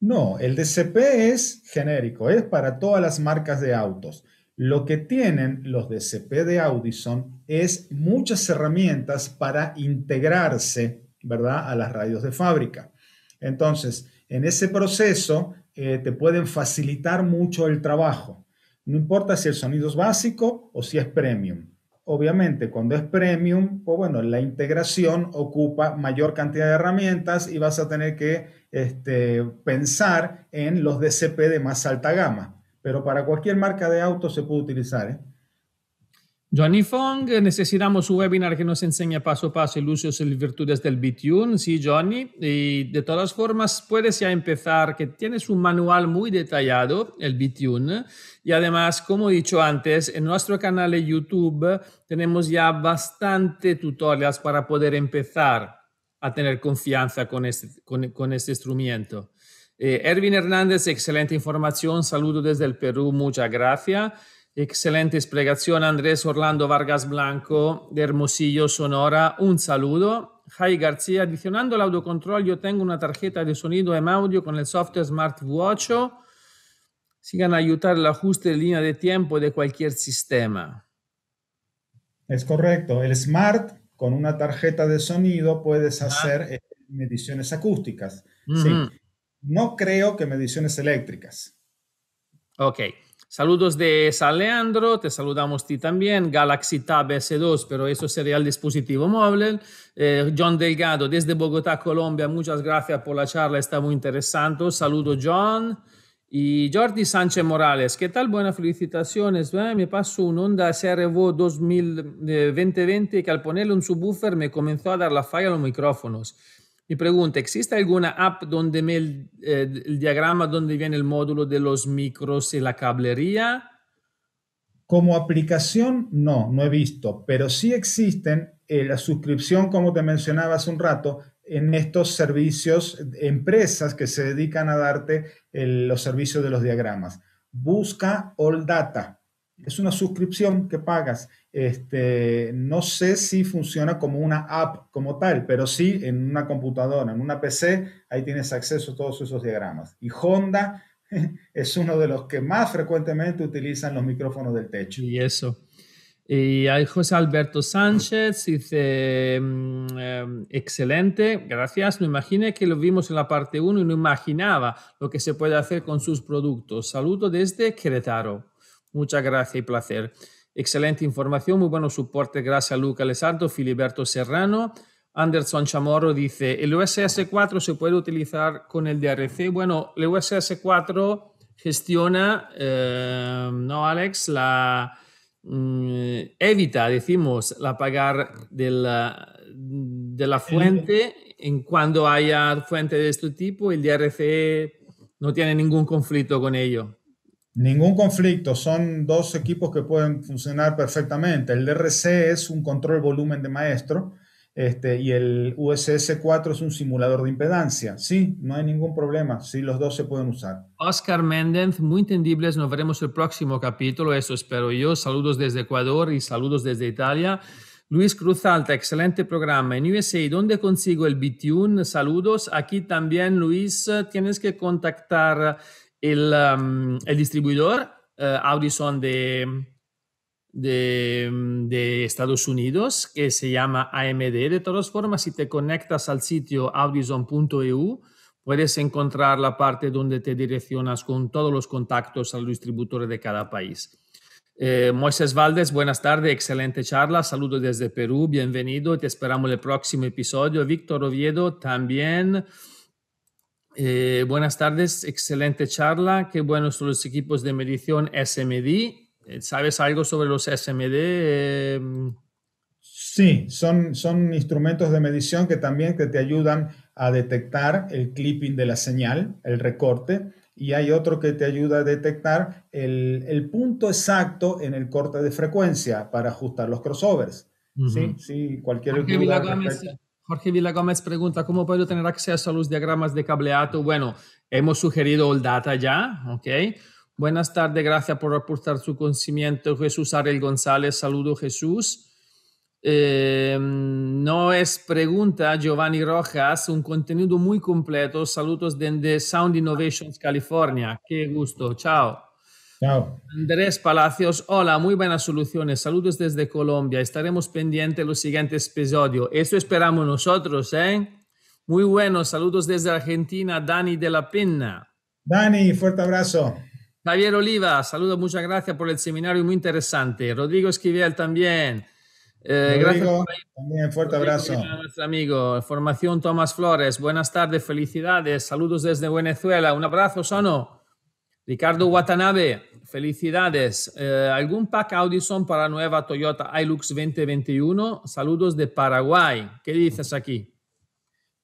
No, el DCP es genérico, es para todas las marcas de autos. Lo que tienen los DCP de Audison es muchas herramientas para integrarse, ¿verdad?, a las radios de fábrica. Entonces, en ese proceso eh, te pueden facilitar mucho el trabajo. No importa si el sonido es básico o si es premium. Obviamente, cuando es premium, pues bueno, la integración ocupa mayor cantidad de herramientas y vas a tener que este, pensar en los DCP de más alta gama. Pero para cualquier marca de auto se puede utilizar. ¿eh? Johnny Fong, necesitamos un webinar que nos enseñe paso a paso el uso y virtudes del Bitune. Sí, Johnny. Y de todas formas, puedes ya empezar, que tienes un manual muy detallado, el Bitune. Y además, como he dicho antes, en nuestro canal de YouTube tenemos ya bastante tutoriales para poder empezar a tener confianza con este, con, este instrumento. Eh, Erwin Hernández, excelente información. Saludo desde el Perú. Muchas gracias. Excelente explicación, Andrés Orlando Vargas Blanco de Hermosillo, Sonora. Un saludo. Jai García, adicionando el autocontrol, yo tengo una tarjeta de sonido en audio con el software Smartwatch. Sigan a ayudar el ajuste de línea de tiempo de cualquier sistema. Es correcto. El Smart, con una tarjeta de sonido, puedes hacer eh, mediciones acústicas. Sí. No creo que mediciones eléctricas. Ok. Saludos de San Leandro, te saludamos ti también, Galaxy Tab S2, pero eso sería el dispositivo móvil. Eh, John Delgado desde Bogotá, Colombia, muchas gracias por la charla, está muy interesante. Saludo John. Y Jordi Sánchez Morales, ¿qué tal? Buenas felicitaciones. Eh, me paso un Honda CRV 2020 que al ponerle un subwoofer me comenzó a dar la falla a los micrófonos. Mi pregunta, ¿existe alguna app donde me el, eh, el diagrama donde viene el módulo de los micros y la cablería? Como aplicación, no, no he visto, pero sí existen eh, la suscripción, como te mencionaba hace un rato, en estos servicios, empresas que se dedican a darte los servicios de los diagramas. Busca All Data. Es una suscripción que pagas. Este, no sé si funciona como una app como tal, pero sí en una computadora, en una PC, ahí tienes acceso a todos esos diagramas. Y Honda es uno de los que más frecuentemente utilizan los micrófonos del techo. Y eso. Y José Alberto Sánchez dice, mm, em, excelente, gracias. Me imaginé que lo vimos en la parte 1 y no imaginaba lo que se puede hacer con sus productos. Saludo desde Querétaro. Muchas gracias y placer. Excelente información, muy bueno soporte. Gracias a Luca Alessandro, Filiberto Serrano. Anderson Chamorro dice, ¿el USS 4 se puede utilizar con el DRC? Bueno, el USS 4 gestiona, eh, ¿no, Alex? La Mm, evita, decimos, la pagar de la, de la fuente en cuando haya fuente de este tipo, el DRC no tiene ningún conflicto con ello. Ningún conflicto, son dos equipos que pueden funcionar perfectamente. El DRC es un control volumen de maestro este, y el USS 4 es un simulador de impedancia. Sí, no hay ningún problema. Sí, los dos se pueden usar. Oscar Méndez, muy entendibles. Nos veremos el próximo capítulo. Eso espero yo. Saludos desde Ecuador y saludos desde Italia. Luis Cruz Alta, excelente programa. En USA, ¿dónde consigo el BTune? Saludos. Aquí también, Luis, tienes que contactar el, um, el distribuidor uh, Audison de de, Estados Unidos que se llama AMD. De todas formas, si te conectas al sitio audison.eu, puedes encontrar la parte donde te direccionas con todos los contactos al distribuidor de cada país. Eh, Moisés Valdés, buenas tardes, excelente charla, saludos desde Perú, bienvenido, te esperamos el próximo episodio. Víctor Oviedo también. Eh, buenas tardes, excelente charla, qué buenos son los equipos de medición SMD eh, ¿Sabes algo sobre los SMD? Em, sí, son, son instrumentos de medición que también que te ayudan a detectar el clipping de la señal, el recorte, y hay otro que te ayuda a detectar el, el punto exacto en el corte de frecuencia para ajustar los crossovers. Sí, sí, cualquier Jorge Jorge Villagómez pregunta, ¿cómo puedo tener acceso a los diagramas de cableado? Bueno, hemos sugerido el data ya, ¿ok? Buenas tardes, gracias por aportar su conocimiento. Jesús Ariel González, saludo Jesús. Eh, no es pregunta, Giovanni Rojas, un contenido muy completo. Saludos desde Sound Innovations, California. Qué gusto, chao. Chao. Andrés Palacios, hola, muy buenas soluciones. Saludos desde Colombia. Estaremos pendientes de los siguientes episodios. Eso esperamos nosotros, ¿eh? Muy buenos, saludos desde Argentina, Dani de la Pena. Dani, fuerte abrazo. Javier Oliva, saludos, muchas gracias por el seminario muy interesante. Rodrigo Esquivel también. Eh, Rodrigo, gracias también fuerte abrazo. nuestro amigo. Formación Tomás Flores, buenas tardes, felicidades. Saludos desde Venezuela. Un abrazo, Sono. Ricardo Watanabe, felicidades. Eh, ¿Algún pack Audison para nueva Toyota Hilux 2021? Saludos de Paraguay. ¿Qué dices aquí?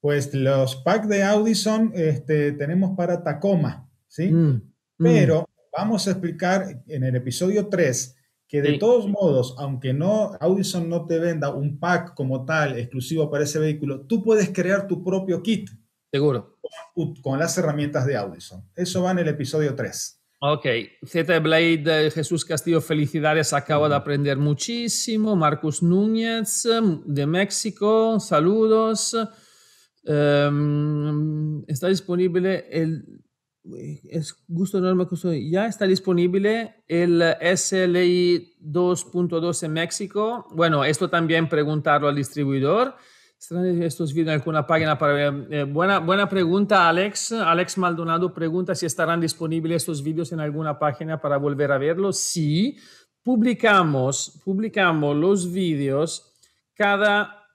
Pues los packs de Audison este, tenemos para Tacoma, ¿sí? Mm, mm. Pero vamos a explicar en el episodio 3 que de todos modos, aunque no Audison no te venda un pack como tal exclusivo para ese vehículo, tú puedes crear tu propio kit. Seguro. Con, las herramientas de Audison. Eso va en el episodio 3. Ok, Z Blade, Jesús Castillo, felicidades, acabo de aprender muchísimo. Marcus Núñez de México, saludos. Em, está disponible el es gusto enorme ya está disponible el SLI 2.2 en México. Bueno, esto también preguntarlo al distribuidor. ¿Están estos vídeos en alguna página para ver? Eh, buena, buena pregunta, Alex. Alex Maldonado pregunta si estarán disponibles estos vídeos en alguna página para volver a verlos. Sí, publicamos, publicamos los vídeos cada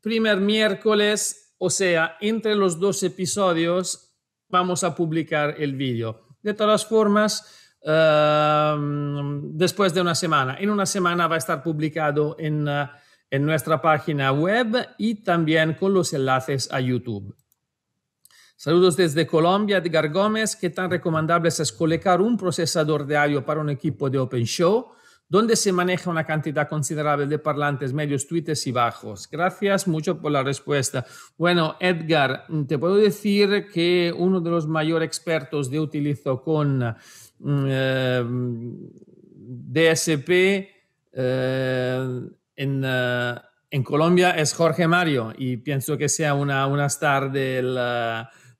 primer miércoles, o sea, entre los dos episodios vamos a publicar el vídeo. de todas formas, em, después de una semana. En una semana va a estar publicado en, eh, en nuestra página web y también con los enlaces a YouTube. Saludos desde Colombia, Edgar Gómez. ¿Qué tan recomendable es colocar un procesador de audio para un equipo de OpenShow? donde se maneja una cantidad considerable de parlantes medios, tweets y bajos. Gracias mucho por la respuesta. Bueno, Edgar, te puedo decir que uno de los mayores expertos de utilizo con mm, DSP eh, en, eh, en, Colombia es Jorge Mario y pienso que sea una, una star del...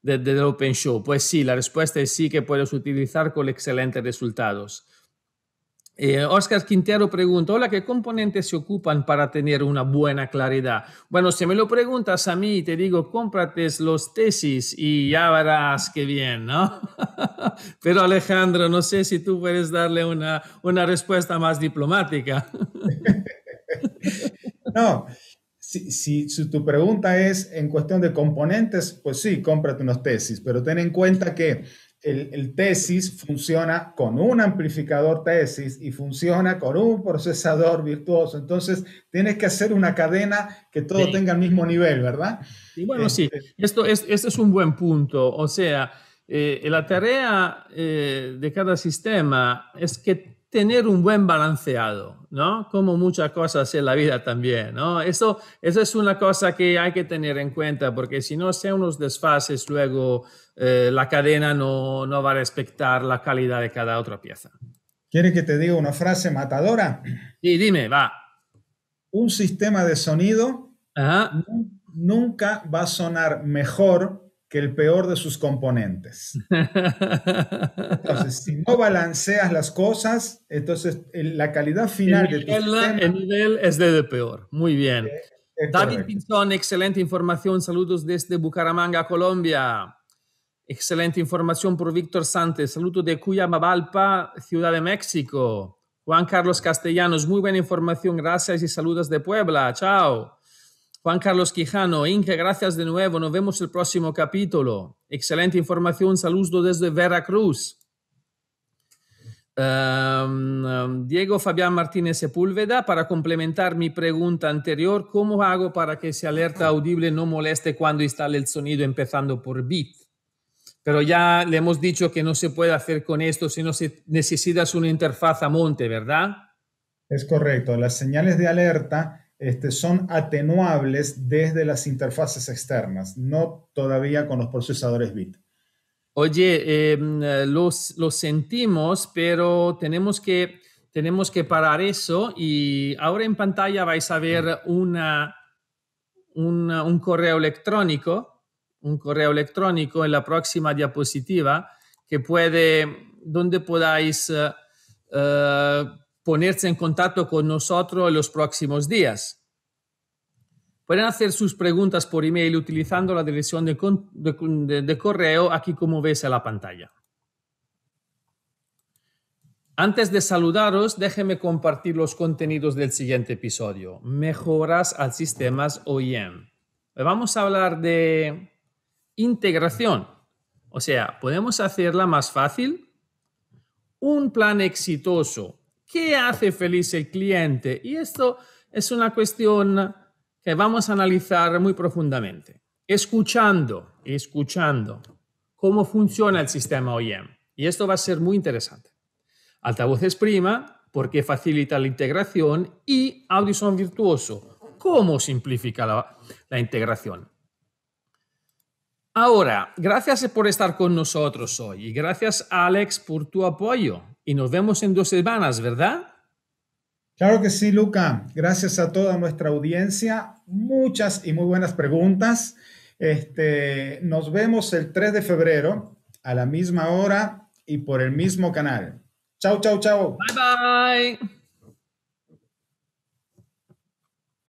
del Open Show. Pues sí, la respuesta es sí que puedes utilizar con excelentes resultados. Eh, Oscar Quintero pregunta, hola, ¿qué componentes se ocupan para tener una buena claridad? Bueno, si me lo preguntas a mí, te digo, cómprate los tesis y ya verás qué bien, ¿no? Pero Alejandro, no sé si tú puedes darle una, una respuesta más diplomática. no, si, si, si, tu pregunta es en cuestión de componentes, pues sí, cómprate unos tesis, pero ten en cuenta que el, tesis funciona con un amplificador tesis y funciona con un procesador virtuoso. Entonces, tienes que hacer una cadena que todo tenga el mismo nivel, ¿verdad? Y bueno, sí, este esto es, este es un buen punto. O sea, eh, la tarea eh, de cada sistema es que tener un buen balanceado, ¿no? Como muchas cosas en la vida también, ¿no? Eso, eso es una cosa que hay que tener en cuenta, porque si no, sean unos desfases, luego eh, la cadena no, no va a respetar la calidad de cada otra pieza. ¿Quiere que te diga una frase matadora? Sí, dime, va. Un sistema de sonido nunca va a sonar mejor que el peor de sus componentes. Entonces, si no balanceas las cosas, entonces la calidad final de tu sistema, El nivel es de, peor. Muy bien. David Pinzón, excelente información. Saludos desde Bucaramanga, Colombia. Excelente información por Víctor Santos. Saludos de Cuyamabalpa, Ciudad de México. Juan Carlos Castellanos, muy buena información. Gracias y saludos de Puebla. Chao. Juan Carlos Quijano, Inge, gracias de nuevo. Nos vemos el próximo capítulo. Excelente información. Saludos desde Veracruz. Um, um, Diego Fabián Martínez Sepúlveda, para complementar mi pregunta anterior, ¿cómo hago para que ese alerta audible no moleste cuando instale el sonido empezando por bit? Pero ya le hemos dicho que no se puede hacer con esto si no se necesitas una interfaz a monte, ¿verdad? Es correcto. Las señales de alerta este, son atenuables desde las interfaces externas, no todavía con los procesadores bit. Oye, em, los, sentimos, pero tenemos que, tenemos que parar eso y ahora en pantalla vais a ver una, un correo electrónico, un correo electrónico en la próxima diapositiva que puede, donde podáis eh, eh, ponerse en contacto con nosotros en los próximos días. Pueden hacer sus preguntas por email utilizando la dirección de, correo aquí como ves en la pantalla. Antes de saludaros, déjenme compartir los contenidos del siguiente episodio. Mejoras al sistemas OEM. Vamos a hablar de integración. O sea, podemos hacerla más fácil. Un plan exitoso ¿Qué hace feliz el cliente? Y esto es una cuestión que vamos a analizar muy profundamente. Escuchando, escuchando cómo funciona el sistema OEM. Y esto va a ser muy interesante. Altavoces prima, porque facilita la integración, y Audison virtuoso, cómo simplifica la, la integración. Ahora, gracias por estar con nosotros hoy y gracias Alex por tu apoyo y nos vemos en dos semanas, ¿verdad? Claro que sí, Luca. Gracias a toda nuestra audiencia. Muchas y muy buenas preguntas. Este, nos vemos el 3 de febrero a la misma hora y por el mismo canal. Chao, chao, chao. Bye, bye.